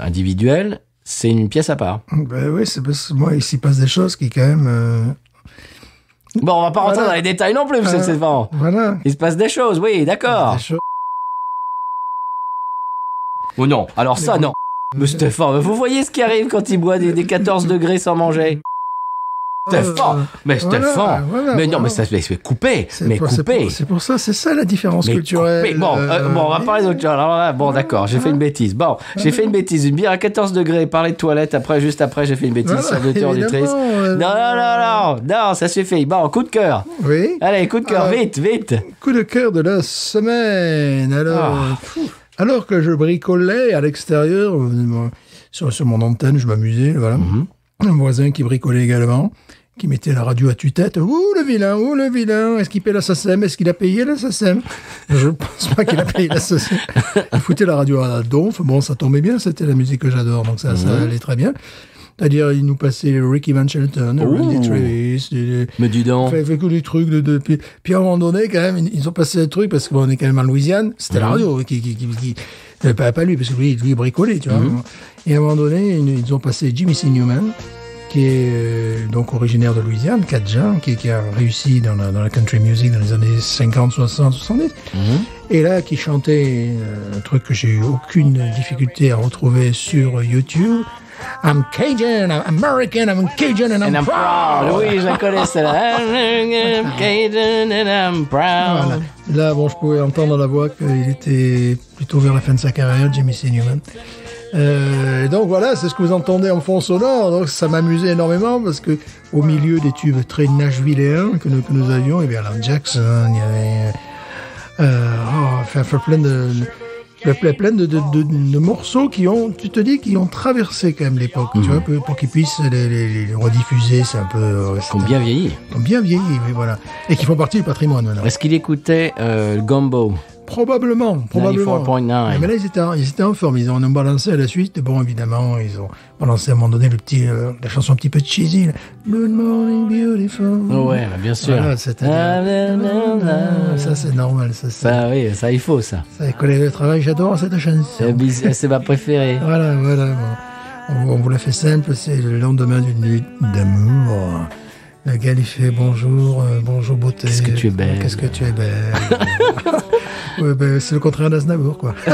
individuelles, c'est une pièce à part. Ben oui, c'est parce que moi, il s'y passe des choses qui, quand même. euh, Bon, on va pas rentrer Voilà. dans les détails non plus, monsieur Euh. Voilà. Il se passe des choses, oui, d'accord. Des choses- Ou non, alors ça, non. Monsieur Stéphane, vous voyez ce qui arrive quand il boit des, des 14 degrés sans manger Stéphane Mais Voilà, Stéphane voilà, Mais non, voilà. mais ça se fait couper C'est Mais pour, couper c'est pour ça, c'est ça la différence Mais culturelle. coupé. Bon, euh, bon, on va oui. parler d'autre chose. Alors bon, d'accord, j'ai fait une bêtise. Bon, j'ai fait une bêtise. Une bière à 14 degrés, parler de toilette. Après, juste après, j'ai fait une bêtise sur deux euh, Non, non, non, non, non, ça suffit. Bon, coup de cœur. Oui. Allez, coup de cœur, Euh, vite, vite. Coup de cœur de la semaine. Alors, Ah. alors que je bricolais à l'extérieur, euh, sur, sur mon antenne, je m'amusais, voilà. Mhm. Un voisin qui bricolait également, qui mettait la radio à tue-tête. Ouh, le vilain, ouh, le vilain. Est-ce qu'il paie la SACEM Est-ce qu'il a payé la SACEM Je ne pense pas qu'il a payé la SACEM. <laughs> Il foutait la radio à donf. Bon, ça tombait bien, c'était la musique que j'adore, donc ça, ça allait très bien. C'est-à-dire, il nous passait Ricky Van Shelton. Randy Travis, des- Mais dis donc. fait, fait que des trucs de, de- puis, puis à un moment donné quand même ils ont passé des trucs parce qu'on est quand même en Louisiane c'était la Mhm. radio qui qui, qui, qui- euh, pas, pas lui parce que lui lui il bricolait tu vois Mhm. et à un moment donné ils, ils ont passé Jimmy C. Newman qui est euh, donc originaire de Louisiane Cajun qui, qui a réussi dans la, dans la country music dans les années 50 60 70 Mhm. et là qui chantait euh, un truc que j'ai eu aucune difficulté à retrouver sur YouTube I'm Cajun, I'm American, I'm Cajun and I'm, And I'm proud. proud. Oui, je la connais celle-là. I'm Cajun and I'm proud. Voilà. Là, bon, je pouvais entendre la voix qu'il était plutôt vers la fin de sa carrière, Jimmy C. Newman. Euh, et donc voilà, c'est ce que vous entendez en fond sonore. Donc ça m'amusait énormément parce que au milieu des tubes très nashvilléens que nous, que nous avions, il y avait Alan Jackson, il y avait euh, oh, enfin, enfin, plein de plein, de, de, de- de morceaux qui ont, tu te dis, qui ont traversé quand même l'époque, tu vois, pour, pour qu'ils puissent les, les- les rediffuser, c'est un peu, euh, Qui ont bien vieilli. un- bien vieilli, mais voilà, et qui font partie du patrimoine maintenant. Est-ce qu'il écoutait euh, le gumbo probablement, probablement. 94.9. Mais là, ils étaient, en- ils étaient en forme. Ils en ont balancé à la suite. Bon, évidemment, ils ont balancé à un moment donné le petit, euh, la chanson un petit peu cheesy. là. Good morning, beautiful. Oh ouais, bien sûr. Voilà, Ah, ça, c'est normal. Ça, Ça, oui, ça, il faut, ça. ça collé le travail. J'adore cette chanson. C'est ma préférée. Voilà, voilà. bon. On, on vous l'a fait simple, c'est le lendemain d'une nuit d'amour. Gars lui fait bonjour, euh, bonjour beauté. Qu'est-ce que tu es belle. Qu'est-ce que tu es belle. <laughs> Ouais, ben, c'est le contraire d'Aznavour, quoi. <laughs>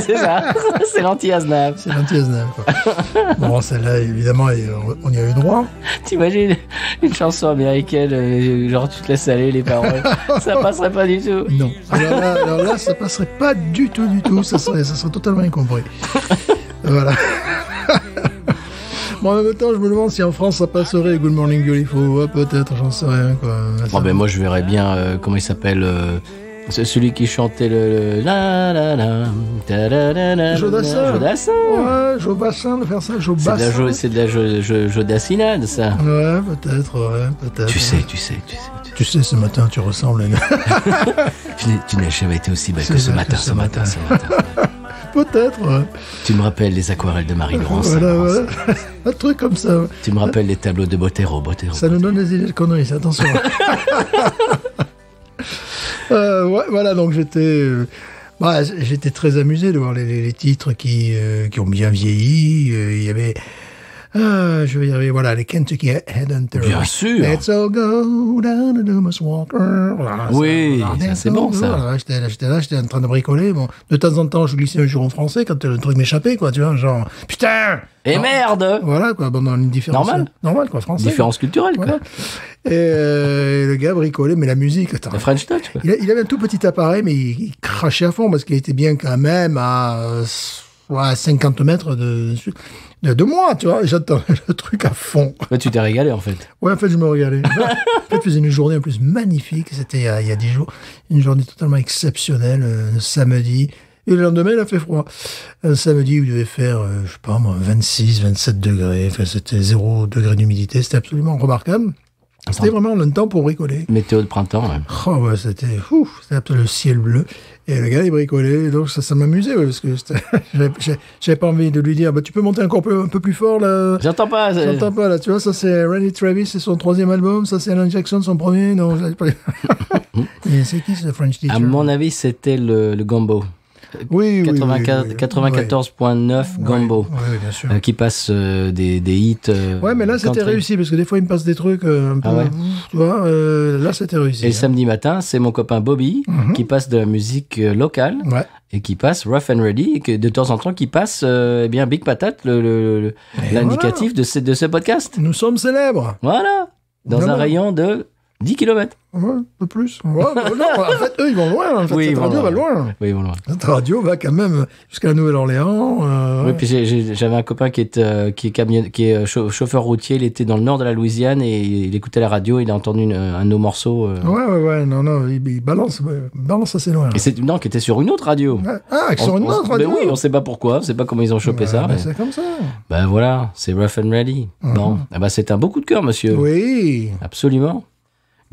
c'est ça. C'est l'anti-Aznavour. C'est l'anti-Aznavour, quoi. bon, celle-là, évidemment, on y a eu droit. T'imagines une chanson américaine, euh, genre tu te laisses aller les paroles. ça <laughs> passerait pas du tout. Non. Alors là, alors là, ça passerait pas du tout, du tout. Ça serait, ça serait totalement incompris. voilà. En même temps, je me demande si en France ça passerait Good Morning Beautiful. Ouais, peut-être, j'en sais rien, quoi. Bon, ben moi je verrais bien, euh, comment il s'appelle euh, c'est celui qui chantait le, le la la la ta la la la Jodassin. Jodassin. Ouais, de faire ça, C'est de la, jo- c'est de la jo- jo- jodassinade, ça. Ouais, peut-être, ouais, peut-être. Tu sais, tu sais, tu sais. tu sais. Ce matin, tu ressembles à. <laughs> Tu n'as jamais été aussi belle que ce matin, ce matin. ce matin. Peut-être, ouais. Tu me rappelles les aquarelles de Marie-Laurence. Voilà, voilà. <laughs> Un truc comme ça. Tu me rappelles les tableaux de Botero, Botero. Ça nous donne des idées de conneries, attention. <laughs> <laughs> Euh, ouais, voilà, donc j'étais... euh, bah, j'étais très amusé de voir les, titres qui, euh, qui ont bien vieilli. Il y avait... Ah, je vais y arriver, voilà, les Kentucky Headhunters. Bien sûr. Let's all go down the Dumas Walker. Voilà, Oui, c'est bon, go. ça. Voilà, J'étais là, j'étais là, j'étais en train de bricoler. Bon, de temps en temps, je glissais un juron français quand le truc m'échappait, quoi, tu vois, genre, putain! Et merde Voilà, quoi, bon, dans une différence. Normal. Normal, quoi, français. Différence culturelle, Voilà. quoi. Et euh, le gars bricolait, mais la musique, attends. La French Touch, quoi. Il, a- il avait un tout petit appareil, mais il, il crachait à fond parce qu'il était bien quand même à, euh, ouais, 50 mètres de, de, de moi, tu vois. J'attends <laughs> le truc à fond. Ouais, tu t'es régalé, en fait. Ouais, en fait, je me regardais. <laughs> en fait, il faisait une journée en plus magnifique. C'était il y a- il y a 10 jours. Une journée totalement exceptionnelle, euh, samedi. Et le lendemain, il a fait froid. Un samedi, il devait faire, euh, je sais pas moi, 26, 27 degrés. Enfin, c'était 0 degré d'humidité. C'était absolument remarquable. C'était vraiment le temps pour bricoler. Météo de printemps, ouais. Oh, ouais, c'était ouf, c'était le ciel bleu. Et le gars, il bricolait. Donc, ça, ça m'amusait, ouais, parce que <laughs> j'avais- pas envie de lui dire, bah, tu peux monter encore un peu, un peu plus fort, là. J'entends pas. J'entends pas, là. Tu vois, ça, c'est Randy Travis, c'est son troisième album. Ça, c'est Alan Jackson, son premier. Non, j'avais pas... <laughs> <laughs> C'est qui, ce French teacher? À mon avis, c'était le, le Gambo. Oui, oui, oui, 94 oui, oui. 94.9 Ouais, Gambo. Bien sûr. euh, qui passe euh, des, des hits. euh, Ouais, mais là, c'était réussi, parce que des fois, il me passe des trucs un peu... Ah ouais Tu vois, là, c'était réussi. Et hein. samedi matin, c'est mon copain Bobby qui passe de la musique locale Ouais. et qui passe Rough and Ready et que de temps en temps qui passe eh bien Big Patate, le- le- l'indicatif de, ce, de ce podcast. Nous sommes célèbres. Voilà, dans un rayon de 10 km. Ouais, un peu plus. Ouais, bah, non, en <laughs> fait, eux, ils vont loin. En fait, Oui, cette ils vont radio va loin. loin. Oui, voilà. Cette radio va quand même jusqu'à la Nouvelle-Orléans. euh, Oui, puis j'avais un copain qui est, euh, qui est, camion, qui est euh, chau- chauffeur routier, il était dans le nord de la Louisiane et il écoutait la radio, il a entendu une- un de nos morceaux. euh, Ouais, ouais, ouais, non, non, il, il balance, balance assez loin. Et c'est non, qui était sur une autre radio. Ouais. Ah, sur On- une on- autre ben radio. oui, on sait pas pourquoi, on sait pas comment ils ont chopé ça. ben, mais- C'est comme ça. Ben voilà, c'est rough and ready. Bon, eh ben c'est un beau coup de cœur, monsieur. Oui. Absolument.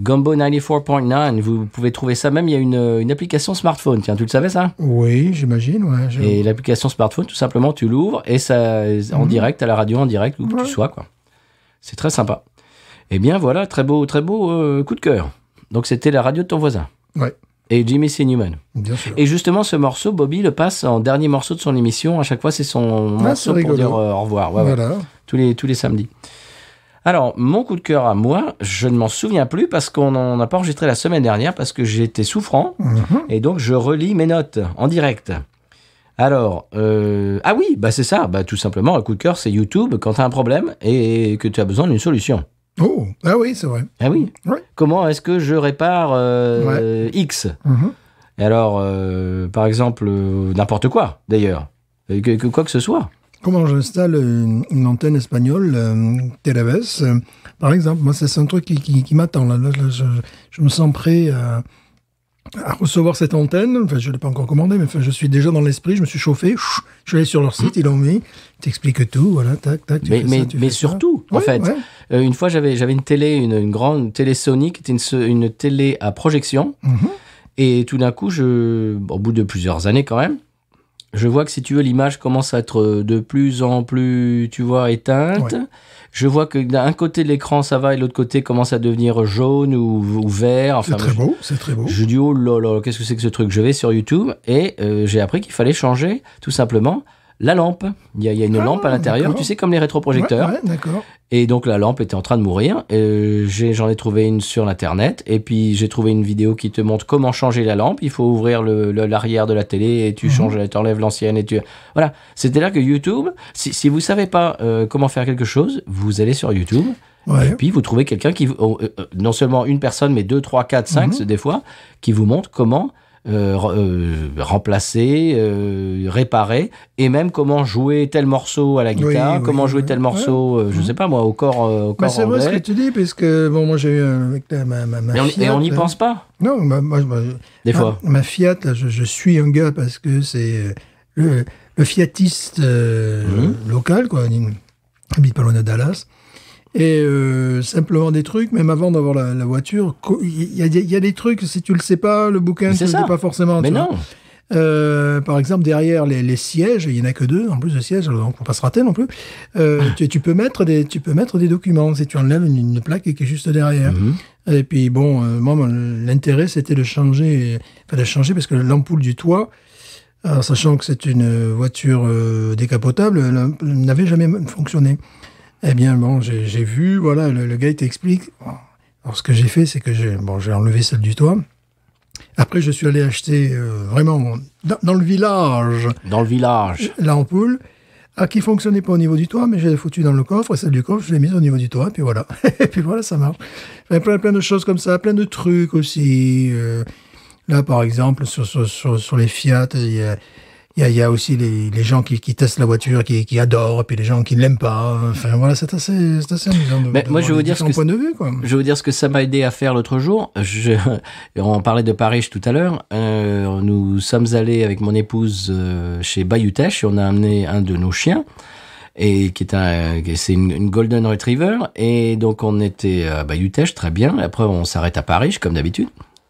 Gumbo 94.9, vous pouvez trouver ça même, il y a une, une application smartphone, tiens, tu le savais ça? Oui, j'imagine, ouais. je- Et l'application smartphone, tout simplement, tu l'ouvres et ça, en direct, à la radio, en direct, où que tu sois, quoi. C'est très sympa. Eh bien voilà, très beau, très beau euh, coup de cœur. Donc c'était la radio de ton voisin. Ouais, Et Jimmy C. Newman. bien sûr. Et justement, ce morceau, Bobby le passe en dernier morceau de son émission. À chaque fois, c'est son morceau Ah, c'est pour rigolo. dire euh, au revoir. Ouais. voilà. tous les, tous les samedis. Alors, mon coup de cœur à moi, je ne m'en souviens plus parce qu'on n'en a pas enregistré la semaine dernière parce que j'étais souffrant Mhm. et donc je relis mes notes en direct. Alors, euh, ah oui, bah c'est ça, bah tout simplement, un coup de cœur, c'est YouTube quand tu as un problème et que tu as besoin d'une solution. Oh, ah oui, c'est vrai. Ah oui Ouais. Comment est-ce que je répare euh, X? Mhm. Et alors, euh, par exemple, n'importe quoi, d'ailleurs, quoi que ce soit. Comment j'installe une, une antenne espagnole, euh, Televes, euh, par exemple? Moi, c'est un truc qui, qui, qui m'attend. Là, Là, là, je, je me sens prêt à, à recevoir cette antenne. Enfin, je ne l'ai pas encore commandé, mais enfin, je suis déjà dans l'esprit. Je me suis chauffé. Je suis allé sur leur site, ils l'ont mis. Ils t'expliquent tout. Voilà, tac, tac. Tu Mais, fais mais, ça, tu mais fais ça. surtout, en Ouais, fait, ouais. Euh, une fois, j'avais j'avais une télé, une, une grande télé Sony, qui était une télé à projection. Mhm. Et tout d'un coup, je, au bout de plusieurs années quand même, je vois que si tu veux, l'image commence à être de plus en plus, tu vois, éteinte. Ouais. Je vois que d'un côté de l'écran ça va et l'autre côté commence à devenir jaune ou, ou vert. Enfin, C'est très beau, c'est très beau. Je dis oh là là, qu'est-ce que c'est que ce truc? Je vais sur YouTube et euh, j'ai appris qu'il fallait changer tout simplement la lampe. Il y a, il y a une Ah, lampe à l'intérieur, tu sais comme les rétroprojecteurs. Ouais, ouais, d'accord. Et donc la lampe était en train de mourir. Euh, j'ai- J'en ai, trouvé une sur l'internet et puis j'ai trouvé une vidéo qui te montre comment changer la lampe. Il faut ouvrir le- le- l'arrière de la télé et tu Mhm. changes, tu enlèves l'ancienne et tu voilà. C'était là que YouTube. Si, si vous savez pas euh, comment faire quelque chose, vous allez sur YouTube. Ouais. Et puis vous trouvez quelqu'un qui, oh, euh, euh, non seulement une personne, mais deux, trois, quatre, cinq, Mhm. des fois, qui vous montre comment euh, euh, remplacer, euh, réparer, et même comment jouer tel morceau à la guitare, oui, comment jouer oui. tel morceau, euh, je sais pas moi, au corps, au Mais corps c'est vrai ce que tu dis, parce que bon, moi j'ai eu avec la- ma, ma, ma Et on, Fiat, et on n'y pense pas, Non, ma- moi, moi, des fois. Ma Fiat, là, je, je suis un gars parce que c'est le, le fiatiste Mhm. local, quoi. Il habite pas loin de Dallas. Et euh, simplement des trucs, même avant d'avoir la, la voiture, il y, a des- il y a des trucs, si tu le sais pas, le bouquin, tu le sais pas forcément. Mais tu vois. non, Euh, par exemple, derrière les, les sièges, il y en a que deux, en plus de sièges, donc faut pas se rater non plus. Euh, tu, tu peux mettre des, tu peux mettre des documents si tu enlèves une, une plaque qui est juste derrière. Mhm. Et puis bon, euh, moi, l'intérêt c'était de changer, enfin de changer parce que l'ampoule du toit, alors, sachant que c'est une voiture euh, décapotable, n'avait jamais fonctionné. Eh bien bon, j'ai j'ai vu, voilà, le, le gars t'explique. Alors ce que j'ai fait, c'est que j'ai bon, j'ai enlevé celle du toit. Après, je suis allé acheter euh, vraiment dans, dans le village dans le village. l'ampoule ah, qui fonctionnait pas au niveau du toit, mais je l'ai foutu dans le coffre, et celle du coffre, je l'ai mise au niveau du toit, et puis voilà. <laughs> et puis voilà, ça marche. Enfin, plein, plein de choses comme ça, plein de trucs aussi. euh, là, par exemple, sur, sur, sur, sur les Fiat, il y a, il y a, il y a aussi les, les gens qui, qui testent la voiture, qui, qui adorent, et puis les gens qui ne l'aiment pas. Enfin, voilà, c'est assez, c'est assez amusant de, Mais de moi, voir je vais vous les dire ce différents que points de vue, quoi. Je vais vous dire ce que ça m'a aidé à faire l'autre jour. Je, on parlait de Paris tout à l'heure. Euh, nous sommes allés avec mon épouse euh, chez Bayutech et on a amené un de nos chiens. Et qui est un, c'est une, une Golden Retriever. Et donc on était à Bayutech, très bien. Après on s'arrête à Paris, comme d'habitude.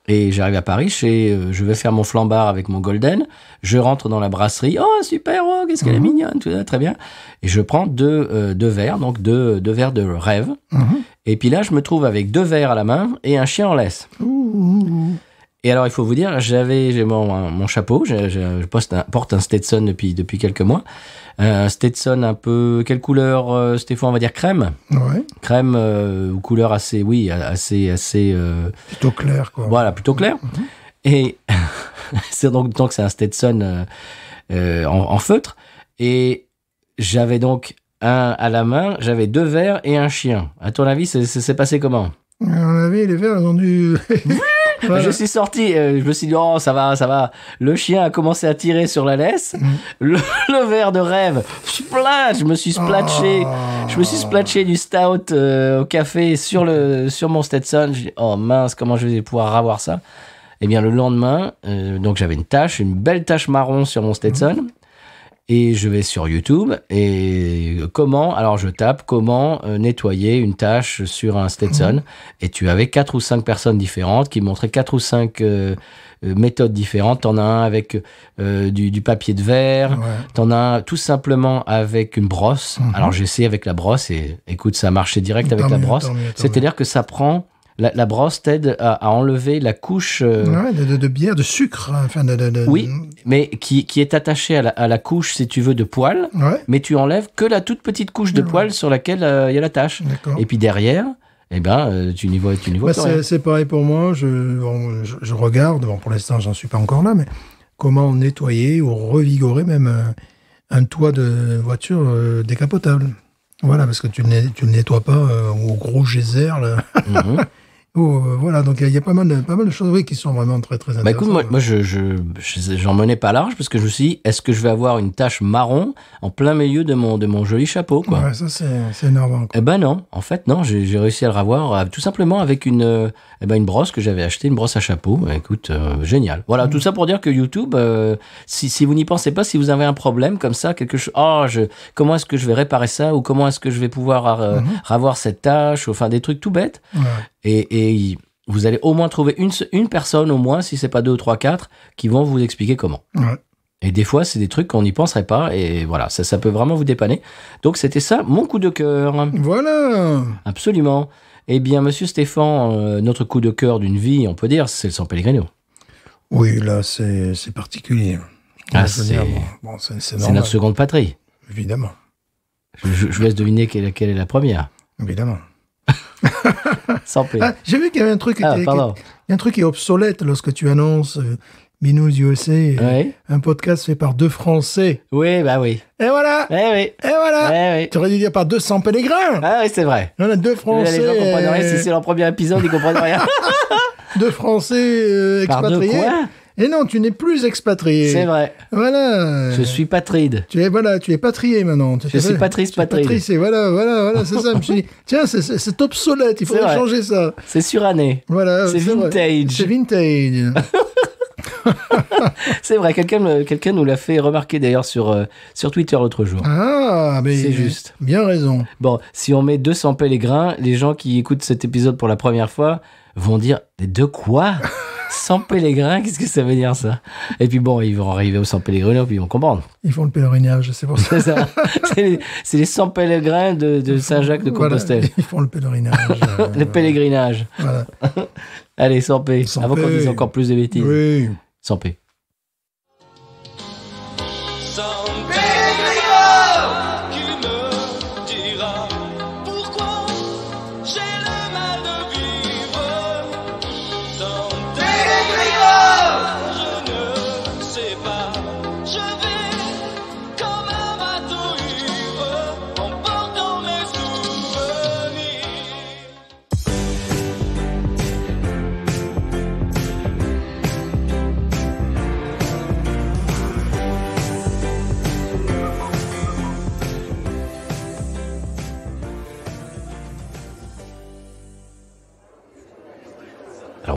Et j'arrive à Paris, chez, euh, je vais faire mon flambard avec mon Golden. Je rentre dans la brasserie. Oh super, oh qu'est-ce qu'elle est mignonne, tout ça, très bien. Et je prends deux, euh, deux verres, donc deux, deux verres de rêve. Mhm. Et puis là, je me trouve avec deux verres à la main et un chien en laisse. Et alors, il faut vous dire, j'avais j'ai mon, mon chapeau, je, je- je poste un- porte un Stetson depuis, depuis quelques mois. Un Stetson un peu, quelle couleur, euh, Stéphane, on va dire crème? Ouais, Crème ou couleur assez, oui, assez, assez, euh, plutôt clair, quoi. voilà, plutôt clair. Et <laughs> c'est donc, donc c'est un Stetson euh, euh, en, en feutre. Et j'avais donc un à la main, j'avais deux verres et un chien. À ton avis, c'est- passé comment? À mon avis, les verres, ils ont dû... <laughs> Voilà. Je suis sorti, euh, je me suis dit, oh, ça va, ça va. Le chien a commencé à tirer sur la laisse. Mm. Le, <laughs> le verre de rêve, splash, je me suis splatché. Ah. Je me suis splatché du stout euh, au café sur, le, sur mon Stetson. Je dis, oh mince, comment je vais pouvoir avoir ça? Eh bien, le lendemain, euh, donc j'avais une tache, une belle tache marron sur mon Stetson. Et je vais sur YouTube et comment, alors je tape comment euh, nettoyer une tache sur un Stetson. Et tu avais quatre ou cinq personnes différentes qui montraient quatre ou cinq euh, euh, méthodes différentes. T'en as un avec euh, du, du papier de verre, Ouais. T'en as un tout simplement avec une brosse. Mhm. Alors j'ai essayé avec la brosse et écoute, ça a marché direct avec la brosse. C'est-à-dire que ça prend. La, la brosse t'aide à, à enlever la couche, euh, Ouais, de, de, de bière, de sucre, hein, enfin de, Oui. mais qui, qui est attachée à la, à la couche, si tu veux, de poils. Ouais, Mais tu enlèves que la toute petite couche de Ouais. poils sur laquelle euh, il y a la tache. Et puis derrière, eh ben, euh, tu n'y vois, tu n'y vois Bah, c'est, pareil pour moi. Je, bon, je, je regarde, bon, pour l'instant, j'en suis pas encore là, mais comment nettoyer ou revigorer même un toit de voiture décapotable. Voilà, parce que tu ne tu nettoies pas au gros geyser. Là. Mhm. <laughs> Ou, euh, voilà, donc il y a- il y, a pas mal de, pas mal de choses oui, qui sont vraiment très, très intéressantes. Bah écoute, moi, moi je, je, je- j'en menais pas large parce que je me suis dit, est-ce que je vais avoir une tache marron en plein milieu de mon, de mon joli chapeau, quoi? Ouais, ça, c'est, c'est énervant. quoi. Eh ben non, en fait non, j'ai réussi à le revoir euh, tout simplement avec une, euh, eh ben une brosse que j'avais achetée, une brosse à chapeau. Écoute, euh, génial. Voilà, tout ça pour dire que YouTube, euh, si, si vous n'y pensez pas, si vous avez un problème comme ça, quelque chose, oh, je, comment est-ce que je vais réparer ça ou comment est-ce que je vais pouvoir Mhm. ravoir cette tâche, enfin des trucs tout bêtes. Ouais. Et, et vous allez au moins trouver une, personne, au moins, si c'est pas deux ou trois, quatre, qui vont vous expliquer comment. Ouais. Et des fois, c'est des trucs qu'on n'y penserait pas, et voilà, ça, ça peut vraiment vous dépanner. Donc, c'était ça, mon coup de cœur. Voilà. Absolument. Eh bien, monsieur Stéphane, euh, notre coup de cœur d'une vie, on peut dire, c'est le San Pellegrino. Oui, là, c'est c'est particulier. Ah, c'est- bon, notre seconde patrie. évidemment. Je, je- laisse deviner quelle, quelle est la première. Évidemment. <laughs> Sans. Ah, J'ai vu qu'il y avait un truc, qui Ah, qui- un truc qui est obsolète lorsque tu annonces euh, Binous USA, euh, Oui, un podcast fait par deux Français. oui, bah oui. Et voilà Eh oui, Et voilà eh oui. Tu aurais dû dire par 200 pèlerins Ah oui, c'est vrai. On a deux Les Français, gens comprennent rien. euh, Si c'est leur premier épisode, ils comprennent rien. <laughs> deux Français euh, Par deux expatriés. quoi Et non, tu n'es plus expatrié. C'est vrai. Voilà. Je suis patride. Tu es voilà, tu es patrié maintenant. Tu Je suis Patrice Patride. Patrice, et voilà, voilà, voilà, c'est ça. Je me suis dit, <laughs> tiens, c'est- obsolète, il faudrait changer ça. C'est suranné. Voilà. C'est vintage. C'est vintage. <laughs> <laughs> C'est vrai. Quelqu'un quelqu'un nous l'a fait remarquer d'ailleurs sur, euh, sur Twitter l'autre jour. ah, mais C'est juste. Bien raison. Bon, si on met 200 pèlerins, les gens qui écoutent cet épisode pour la première fois vont dire De quoi? 100 pèlerins Qu'est-ce que ça veut dire ça? Et puis bon, ils vont arriver au 100 pèlerins, puis ils vont comprendre. Ils font le pèlerinage, c'est pour ça. <laughs> C'est ça. C'est les, les 100 pèlerins de, de Saint-Jacques de Voilà, Compostelle. ils font le pèlerinage. <laughs> euh, Le pèlerinage. voilà. Allez, 100 P. 100 Avant qu'on dise encore plus de bêtises. Oui. 100 P.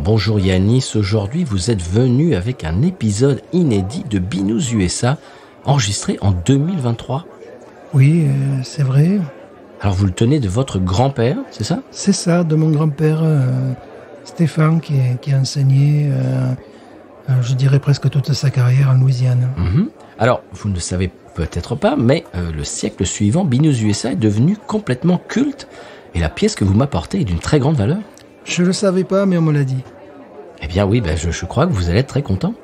bonjour Yanis, aujourd'hui vous êtes venu avec un épisode inédit de Binous USA enregistré en 2023. Oui, euh, c'est vrai. Alors vous le tenez de votre grand-père, c'est ça? C'est ça, de mon grand-père euh, Stéphane, qui, qui a enseigné, euh, je dirais presque toute sa carrière en Louisiane. Mhm. Alors vous ne le savez peut-être pas, mais le siècle suivant, Binous USA est devenu complètement culte et la pièce que vous m'apportez est d'une très grande valeur. Je le savais pas, mais on me l'a dit. Eh bien oui, ben, je, je crois que vous allez être très content.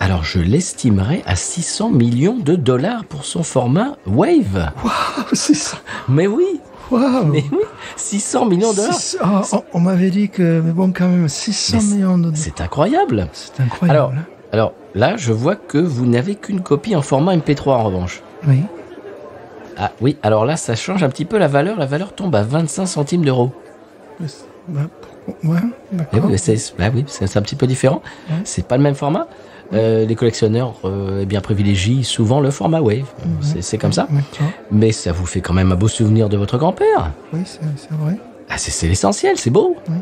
Alors je l'estimerai à 600 millions de dollars pour son format Wave. Ah, c'est ça. Mais oui, Waouh. mais oui, 600 millions de dollars. Six- ah, on- on m'avait dit que, mais bon, quand même, 600 Mais c'est- millions de C'est incroyable. C'est incroyable. Alors, hein. alors là, je vois que vous n'avez qu'une copie en format MP3 en revanche. Oui. Ah oui, alors là, ça change un petit peu la valeur. La valeur tombe à 25 centimes d'euros. Bah, ouais, Eh oui, c'est bah oui, c'est un petit peu différent. Ouais. C'est pas le même format. Euh, les collectionneurs euh, eh bien privilégient souvent le format Wave. C'est- C'est comme ça. Mais ça vous fait quand même un beau souvenir de votre grand-père. Oui, c'est vrai. Ah, c'est c'est l'essentiel, c'est beau. Oui.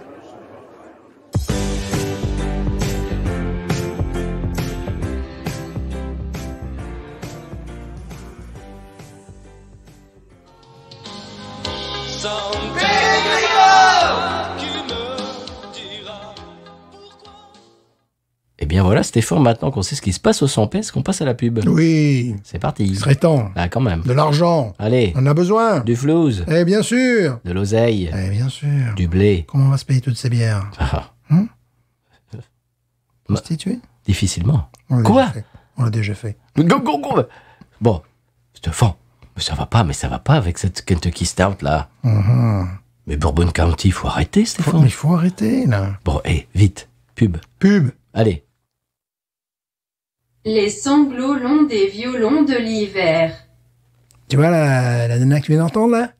Bien voilà, Stéphane, maintenant qu'on sait ce qui se passe au 100 p, est-ce qu'on passe à la pub Oui, C'est parti. il serait temps. Ah, quand même. De l'argent. Allez, On a besoin. du flouze, Eh bien sûr. de l'oseille, Eh bien sûr. du blé. Comment on va se payer toutes ces bières Ah, Prostituées difficilement. On l'a Quoi fait. On l'a déjà fait. Go, go, go. Bon, Stéphane, mais ça va pas, mais ça va pas avec cette Kentucky Stout là. Mhm. Mais Bourbon County, faut arrêter, Stéphane. mais il faut arrêter, là. Bon, hé, vite, pub. Pub. Allez. Les sanglots longs des violons de l'hiver. Tu vois la, la nana que tu viens d'entendre, là?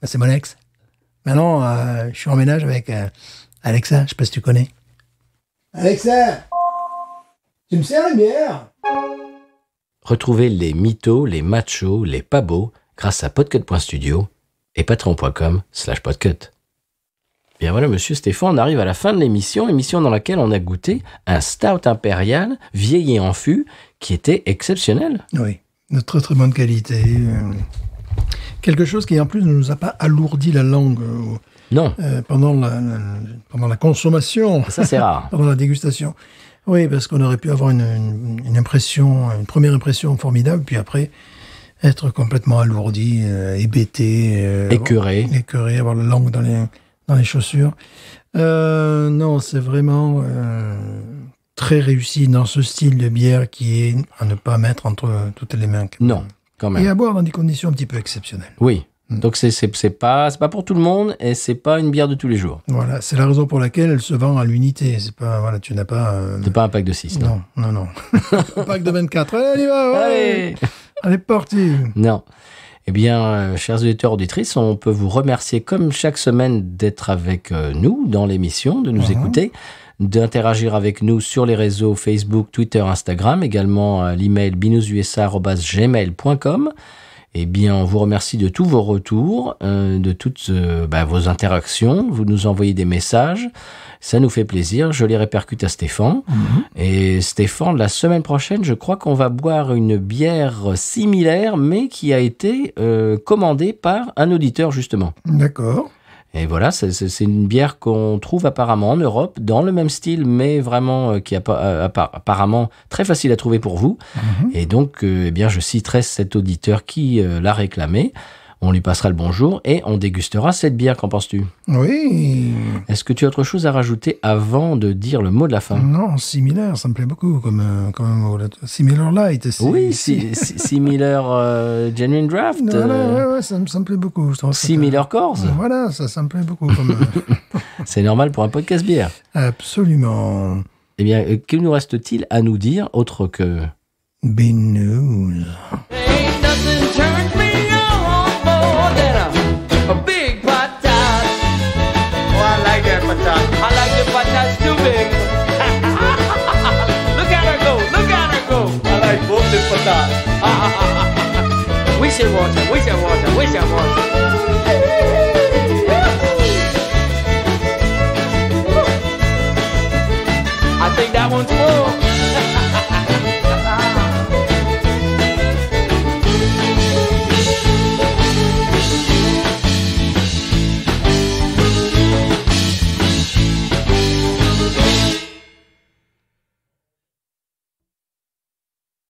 Bah, C'est mon ex. Maintenant, euh, je suis en ménage avec euh, Alexa. Je sais pas si tu connais. Alexa Tu me sers une bière? Retrouvez les mythos, les machos, les pas beaux grâce à podcut.studio et patreon.com slash podcut. Bien voilà, monsieur Stéphane, on arrive à la fin de l'émission, émission dans laquelle on a goûté un stout impérial vieilli en fût qui était exceptionnel. Oui, de très très bonne qualité. euh, quelque chose qui en plus ne nous a pas alourdi la langue euh, Non, euh, pendant, la, la- pendant la consommation, ça c'est rare. <laughs> pendant la dégustation. Oui, parce qu'on aurait pu avoir une, une- une impression, une première impression formidable, puis après être complètement alourdi, euh, hébété, Écœuré. écœuré, avoir la langue dans les, dans les chaussures. Euh, non, c'est vraiment euh, très réussi dans ce style de bière qui est à ne pas mettre entre toutes les mains. Non, quand Et même. à boire dans des conditions un petit peu exceptionnelles. Oui. Donc c'est c'est c'est pas c'est pas pour tout le monde et c'est pas une bière de tous les jours. Voilà, c'est la raison pour laquelle elle se vend à l'unité. C'est pas, voilà, tu n'as pas. euh, C'est pas un pack de 6, non. non, non, non. <laughs> Un pack de 24. Allez, on y va, ouais. Allez Allez, parti. Non. Eh bien, euh, chers auditeurs auditrices, on peut vous remercier comme chaque semaine d'être avec euh, nous dans l'émission, de nous écouter, d'interagir avec nous sur les réseaux Facebook, Twitter, Instagram, également à l'email binoususa@gmail.com. Eh bien, on vous remercie de tous vos retours, euh, de toutes euh, bah, vos interactions. Vous nous envoyez des messages. Ça nous fait plaisir. Je les répercute à Stéphane. Et Stéphane, la semaine prochaine, je crois qu'on va boire une bière similaire, mais qui a été euh, commandée par un auditeur, justement. D'accord. Et voilà, c'est- une bière qu'on trouve apparemment en Europe, dans le même style, mais vraiment euh, qui est euh, appa- apparemment très facile à trouver pour vous. Et donc, euh, eh bien, je citerai cet auditeur qui l'a réclamé. On lui passera le bonjour et on dégustera cette bière. Qu'en penses-tu? Oui. Est-ce que tu as autre chose à rajouter avant de dire le mot de la fin? Non, similaire, ça me plaît beaucoup comme, euh, comme mot. Similar light. c'est- Oui, si, si- similar euh, genuine draft, Voilà, euh, ouais, ouais, ça, me- ça me plaît beaucoup. je similar. Voilà, ça, ça me plaît beaucoup. Euh, <laughs> C'est normal pour un podcast bière. absolument. Eh bien, euh, que nous reste-t-il à nous dire autre que Bean news. Big. <laughs> look at her go, look at her go. I like both the patats. <laughs> we should watch her, we should watch her, we should watch her. <laughs> I think that one's